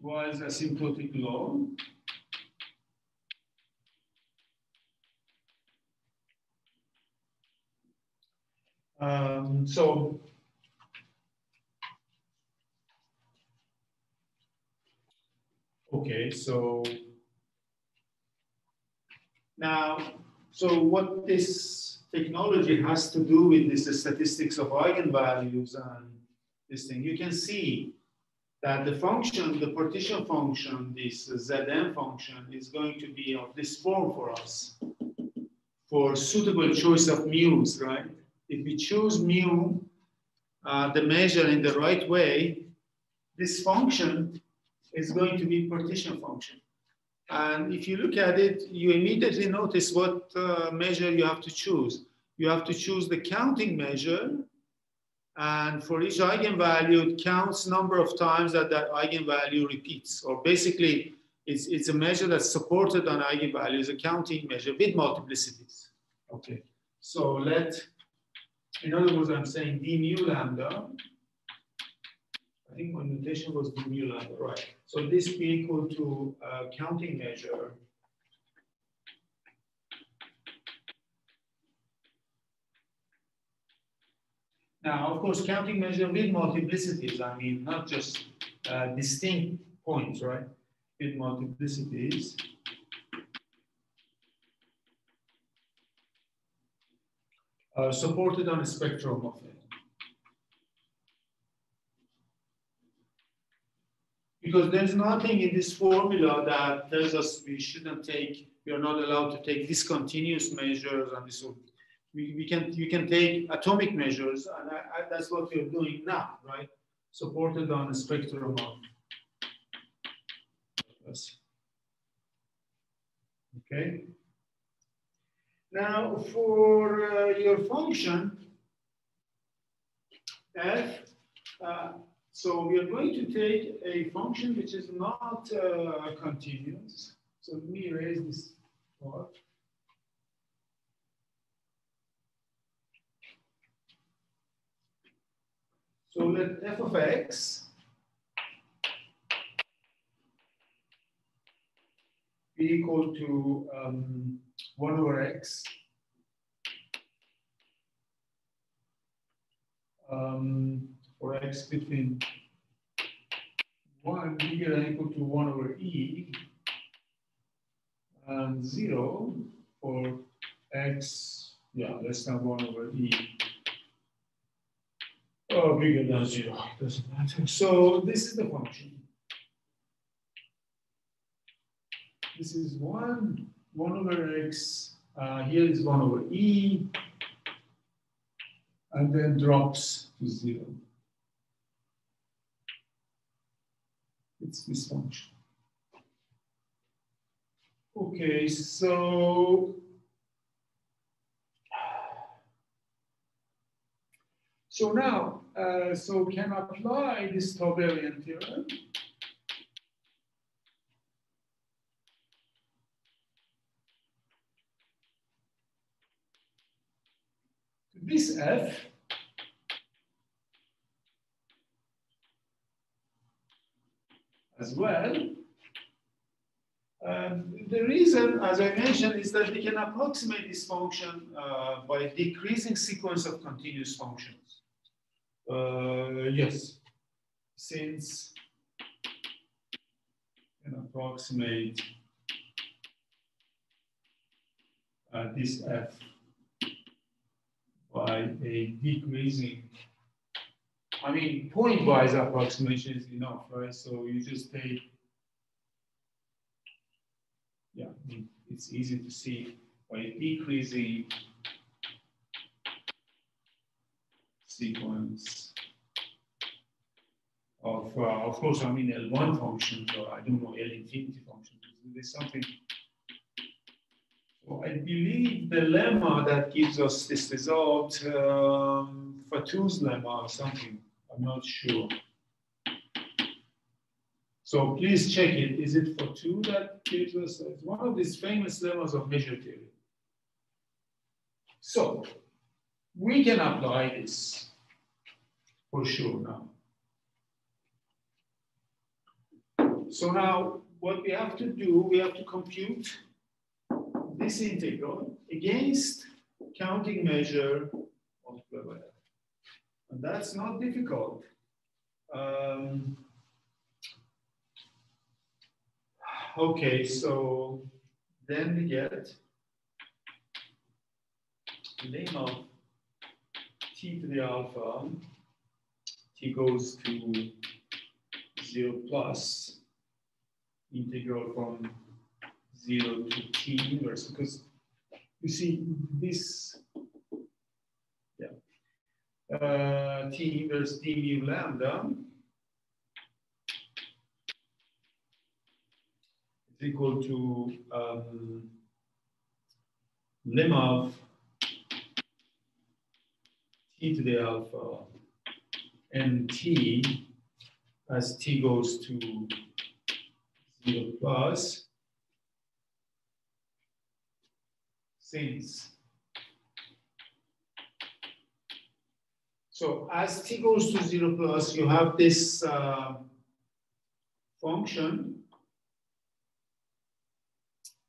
Weyl's asymptotic law. Um, so Okay, so now, so what this technology has to do with this statistics of eigenvalues and this thing, you can see that the function, the partition function, this Zn function is going to be of this form for us for suitable choice of mu's, right? If we choose mu, uh, the measure in the right way, this function is going to be partition function. And if you look at it, you immediately notice what uh, measure you have to choose. You have to choose the counting measure. And for each eigenvalue, it counts number of times that that eigenvalue repeats. Or basically, it's, it's a measure that's supported on eigenvalues, a counting measure with multiplicities. Okay, so let, in other words, I'm saying d mu lambda I think my notation was the real one, right? So this be equal to a counting measure Now, of course, counting measure with multiplicities, I mean, not just uh, distinct points, right? With multiplicities. Uh, supported on a spectrum of Because there's nothing in this formula that tells us we shouldn't take, we are not allowed to take discontinuous measures and so we, we can you can take atomic measures and I, I, that's what we're doing now, right? Supported on a spectrum of Okay. Now for uh, your function f, uh, so we are going to take a function which is not uh, continuous. So let me erase this part. So let f of x be equal to um, 1 over x um, for x between 1 bigger than equal to 1 over e and 0 for x, yeah, less than 1 over e. Oh, bigger than 0, doesn't matter. So this is the function. This is 1, 1 over x, uh, here is 1 over e, and then drops to 0. It's this function. Okay, so so now, uh, so can apply this Tauberian theorem. To this f as well. The reason, as I mentioned, is that we can approximate this function uh, by decreasing sequence of continuous functions. Uh, yes, since can approximate uh, this f by a decreasing I mean, point-wise approximation is enough, right? So you just take, yeah, it's easy to see by decreasing sequence of, uh, of course, I mean L1 functions, or I don't know, L infinity functions. There's something. So I believe the lemma that gives us this result, um, Fatou's lemma or something, I'm not sure. So please check it. Is it Fatou that gives us? One of these famous lemmas of measure theory. So we can apply this for sure now. So now what we have to do, we have to compute this integral against counting measure multiplied by that's not difficult. Um, okay, so then we get the name of t to the alpha, t goes to 0 plus integral from 0 to t inverse because you see this uh, T inverse d mu lambda is equal to um, of t to the alpha and t as t goes to 0 plus. Since So as t goes to zero plus, you have this uh, function.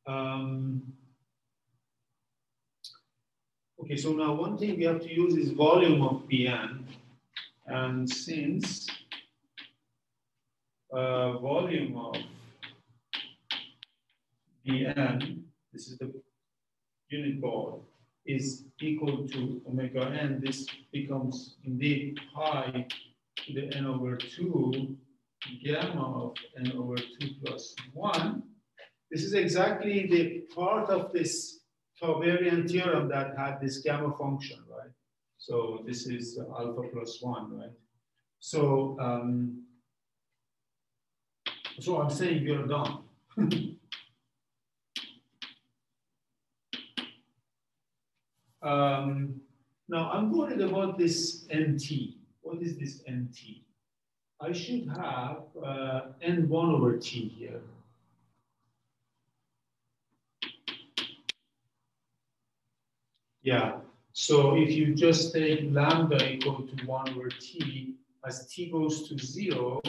Um, Okay, so now one thing we have to use is volume of Bn. And since uh, volume of Bn, this is the unit ball, is equal to omega n, this becomes indeed pi to the n over 2 gamma of n over 2 plus 1. This is exactly the part of this Tauberian theorem that had this gamma function, right? So this is alpha plus 1, right? So, um, so I'm saying you're done. um, now I'm worried about this NT. What is this NT? I should have uh, N1 over T here. Yeah, so if you just take lambda equal to 1 over T, as T goes to 0,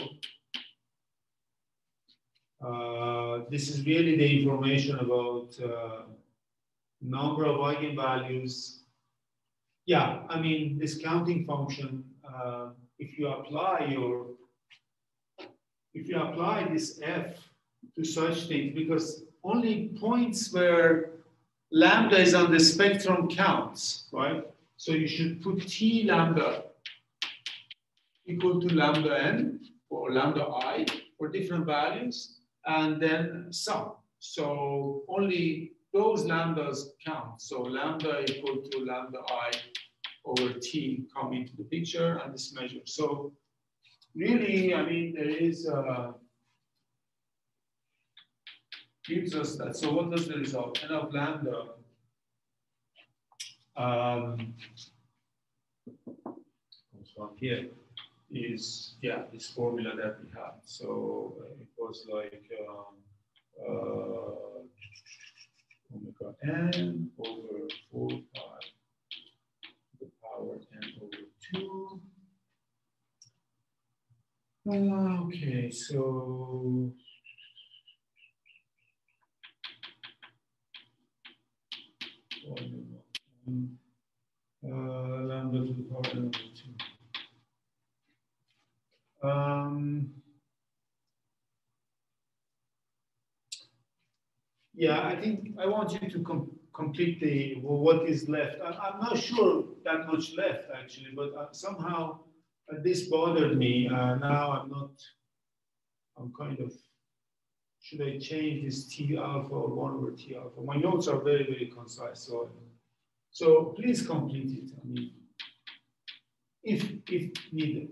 uh, this is really the information about uh, number of eigenvalues. Yeah, I mean, this counting function, uh, if you apply your, if you apply this f to such things, because only points where lambda is on the spectrum counts, right? So you should put t lambda equal to lambda n or lambda i for different values, and then sum. So only those lambdas count. So lambda equal to lambda i over t come into the picture and this measure. So really, I mean, there is uh, gives us that. So what does the result? N of lambda um, here is, yeah, this formula that we had. So it was like um, uh, omega n over 4 pi the power n over 2. Uh, okay, so uh, lambda to the power n over 2. Um, yeah, I think I want you to com complete the well, what is left. I, am not sure that much left actually, but uh, somehow uh, this bothered me. Uh, now I'm not. I'm kind of. Should I change this T alpha or one over T alpha? My notes are very very concise, so so please complete it. I mean, if if needed.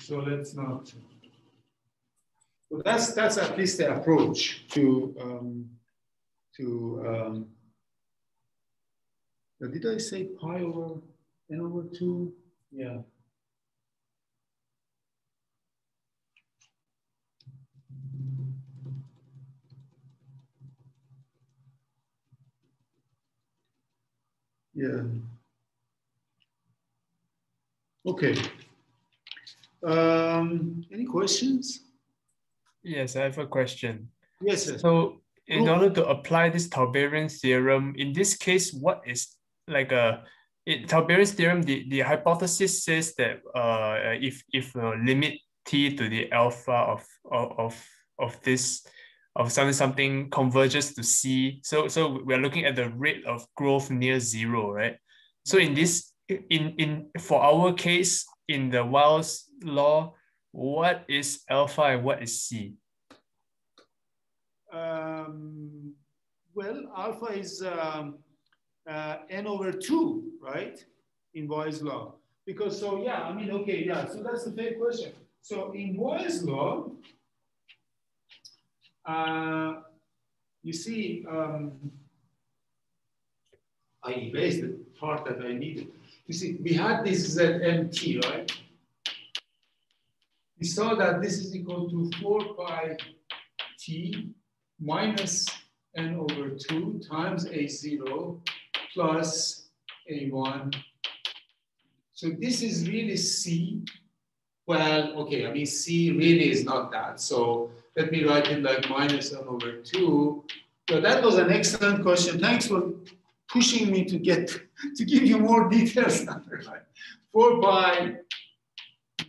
So let's not. So that's that's at least the approach to um, to. Um, did I say pi over n over two? Yeah. Yeah. Okay. Um, any questions? Yes, I have a question. Yes. Sir. So in order to apply this Tauberian theorem, in this case, what is like a in Tauberian's theorem, the, the hypothesis says that uh, if if uh, limit t to the alpha of of of this of something something converges to c, so so we're looking at the rate of growth near zero, right? So in this in in for our case in the Weyls law, what is alpha and what is c? Um, well, alpha is um, uh, n over two, right? In Weyls law. Because so, yeah, I mean, okay, yeah, so that's the fair question. So in Weyls law, uh, you see, um, I erased the part that I needed. You see, we had this ZMT, right? We saw that this is equal to 4 pi t minus n over 2 times a0 plus a1. So this is really c. Well, okay, I mean, c really is not that. So let me write it like minus n over two. So that was an excellent question. Thanks for pushing me to get, to give you more details. Four pi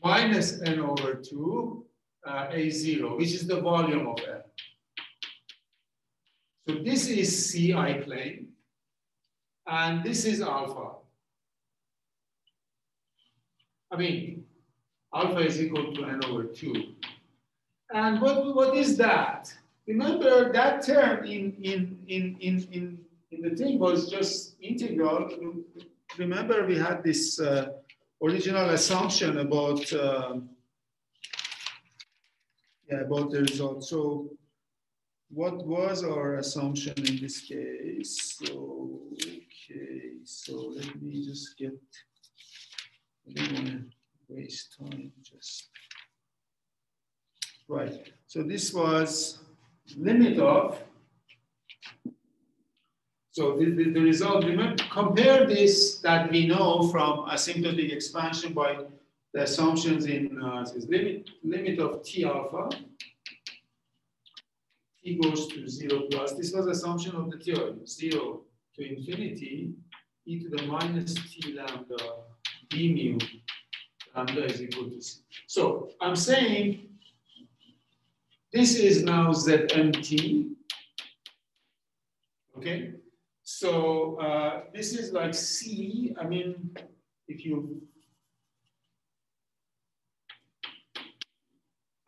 minus n over two, uh, a0, which is the volume of n. So this is C I claim, and this is alpha. I mean, alpha is equal to n over 2. And what, what is that? Remember that term in, in, in, in, in, in the thing was just integral. Remember we had this uh, original assumption about, uh, yeah, about the result. So what was our assumption in this case? So, okay, so let me just get, I don't want to waste time, just, right. So this was limit of, so the, the, the result, remember, compare this that we know from asymptotic expansion by the assumptions in uh, limit, limit of T alpha t goes to 0 plus. This was assumption of the theorem, 0 to infinity, e to the minus t lambda d mu lambda is equal to c. So I'm saying this is now zmt. Okay, so uh, this is like c. I mean, if you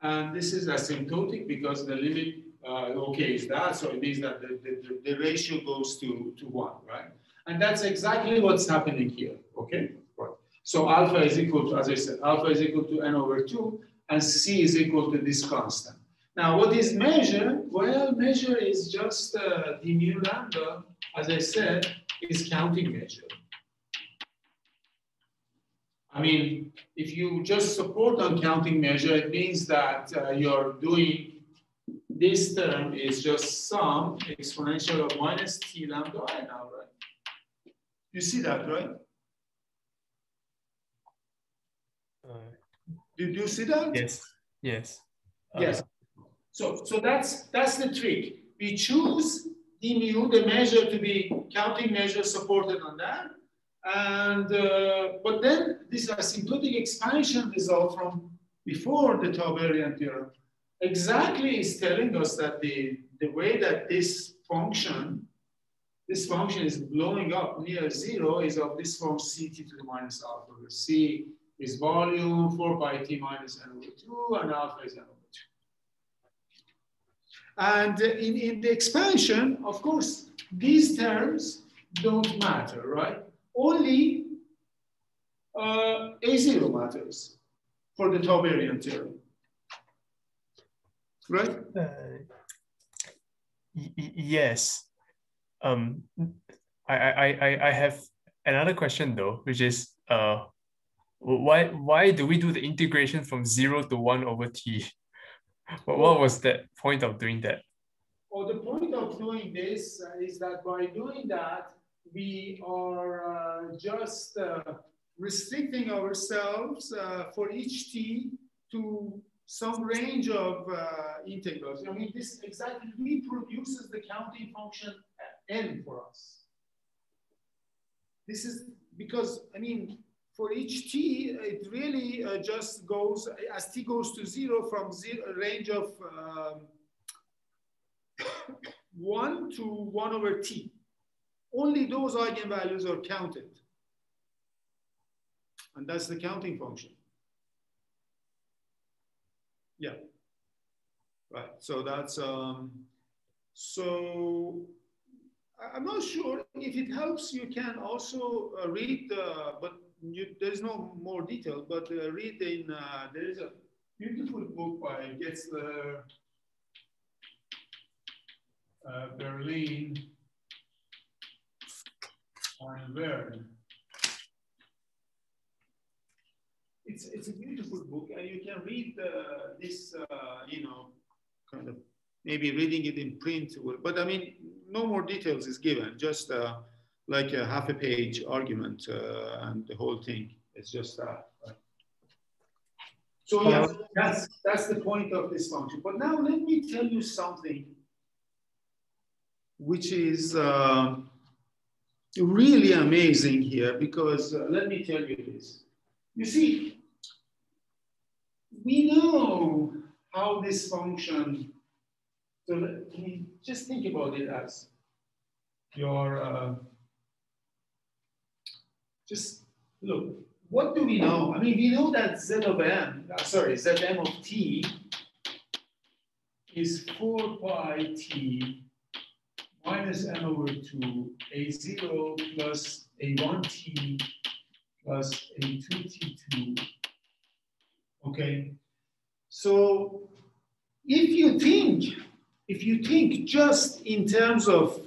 and this is asymptotic because the limit uh, okay is that, so it means that the, the, the, ratio goes to, to one, right? And that's exactly what's happening here, okay? Right. So alpha is equal to, as I said, alpha is equal to n over two, and c is equal to this constant. Now, what is measure? Well, measure is just uh, the mu lambda, as I said, is counting measure. I mean, if you just support on counting measure, it means that uh, you're doing this term is just some exponential of minus t lambda i now, right? You see that, right? Uh, Did you see that? Yes. Yes. Uh, yes. So, so that's that's the trick. We choose d mu, the measure, to be counting measure supported on that. And uh, but then this asymptotic expansion result from before the Tauberian theorem exactly is telling us that the, the way that this function, this function is blowing up near zero is of this form ct to the minus alpha, c is volume, 4 pi t minus n over 2, and alpha is n over 2. And in, in the expansion, of course, these terms don't matter, right? Only uh, A0 matters for the Tauberian theorem right? Uh, yes. Um, I, I, I, I have another question though, which is uh, why why do we do the integration from zero to one over t? What, what was that point of doing that? Well, the point of doing this is that by doing that, we are uh, just uh, restricting ourselves uh, for each t to some range of uh, integrals. I mean, this exactly reproduces the counting function n for us. This is because, I mean, for each t, it really uh, just goes, as t goes to zero from zero, range of um, one to one over t. Only those eigenvalues are counted. And that's the counting function. Yeah. Right. So that's um, so I'm not sure if it helps. You can also uh, read, uh, but you, there's no more detail. But uh, read in uh, there is a beautiful book by Getzler, uh, Berline, and Vergne. it's it's a beautiful book, and you can read uh, this, uh, you know, kind of maybe reading it in print. But I mean, no more details is given. Just uh, like a half a page argument, uh, and the whole thing. It's just that. So yeah, that's, that's the point of this function. But now let me tell you something which is uh, really amazing here because uh, let me tell you this. You see, we know how this function, so let me just think about it as your, uh, just look, what do we know? I mean, we know that z of m, uh, sorry, zm of t is 4 pi t minus n over 2 a0 plus a1t plus a2t2. Okay, so if you think, if you think just in terms of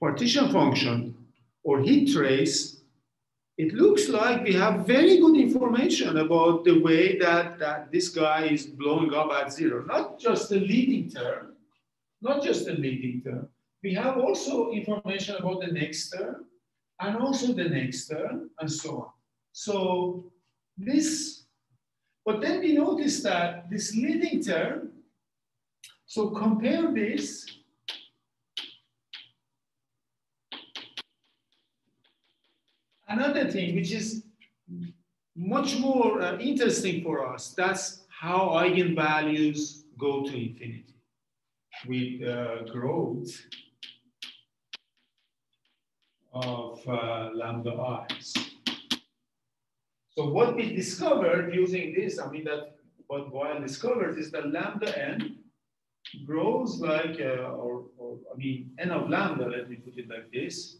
partition function or heat trace, it looks like we have very good information about the way that, that this guy is blowing up at zero. Not just the leading term, not just the leading term. We have also information about the next term and also the next term and so on. So this, but then we notice that this leading term, so compare this Another thing which is much more uh, interesting for us, that's how eigenvalues go to infinity with uh, growth of uh, lambda i's. So what we discovered using this, I mean that what Weyl discovered is that lambda n grows like, uh, or, or I mean n of lambda, let me put it like this,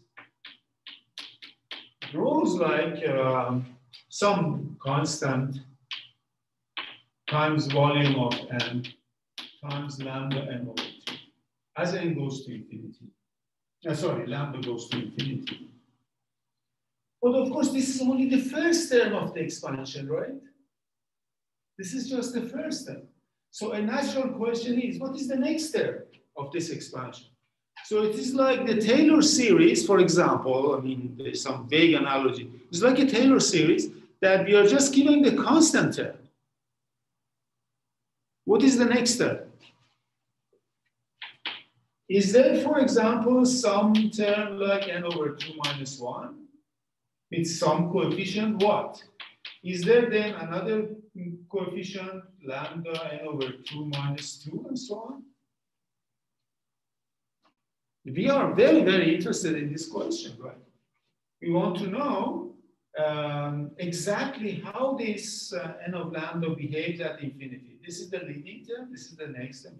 grows like uh, some constant times volume of n times lambda n over t as n goes to infinity. Uh, sorry, lambda goes to infinity. But of course, this is only the first term of the expansion, right? This is just the first term. So a natural question is, what is the next term of this expansion? So it is like the Taylor series, for example, I mean, there's some vague analogy. It's like a Taylor series that we are just giving the constant term. What is the next term? Is there, for example, some term like n over 2 minus 1 with some coefficient what? Is there then another coefficient lambda n over 2 minus 2 and so on? We are very, very interested in this question, right? We want to know um, exactly how this uh, n of lambda behaves at infinity. This is the leading term, this is the next term.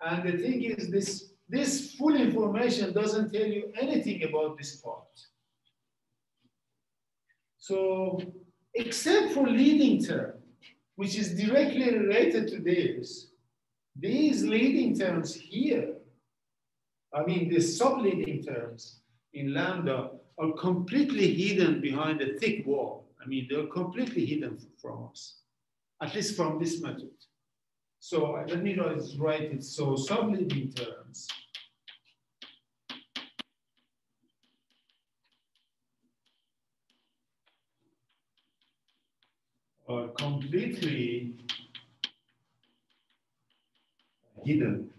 And the thing is, this, this full information doesn't tell you anything about this part. So, except for leading term, which is directly related to this, these leading terms here I mean, the subleading terms in lambda are completely hidden behind a thick wall. I mean, they're completely hidden from us, at least from this method. So let me write it. So subleading terms are completely hidden uh, uh,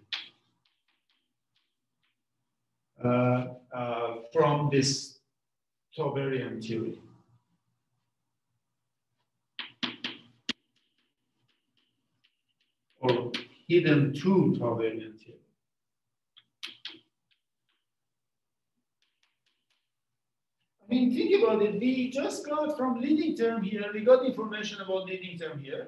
Uh, uh, from this Tauberian theory. Or hidden to Tauberian theory. I mean, think about it. We just got from leading term here, we got information about leading term here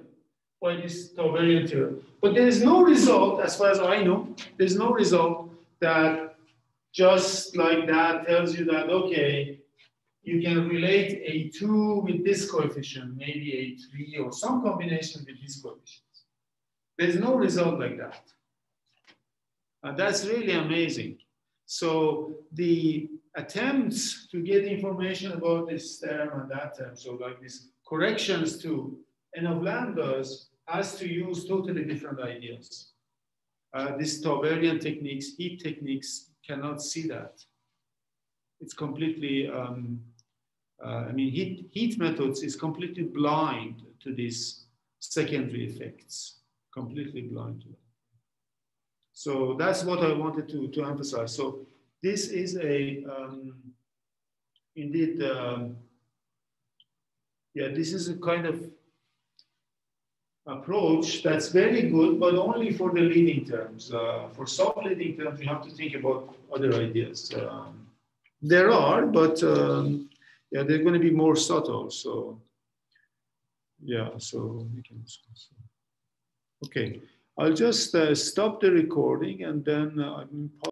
by this Tauberian theory. But there is no result, as far as I know, there's no result that just like that tells you that, okay, you can relate a 2 with this coefficient, maybe a 3 or some combination with these coefficients. There's no result like that. Uh, that's really amazing. So the attempts to get information about this term and that term, so like these corrections to n of lambdas has to use totally different ideas. Uh, these Tauberian techniques, heat techniques, cannot see that. It's completely, um, uh, I mean, heat, heat methods is completely blind to these secondary effects, completely blind to them. So that's what I wanted to, to emphasize. So this is a, um, indeed, um, yeah, this is a kind of approach that's very good, but only for the leading terms. Uh, for sub-leading terms, you have to think about other ideas. Um, there are, but um, yeah, they're going to be more subtle. So yeah, so we can. Okay, I'll just uh, stop the recording and then uh, I'm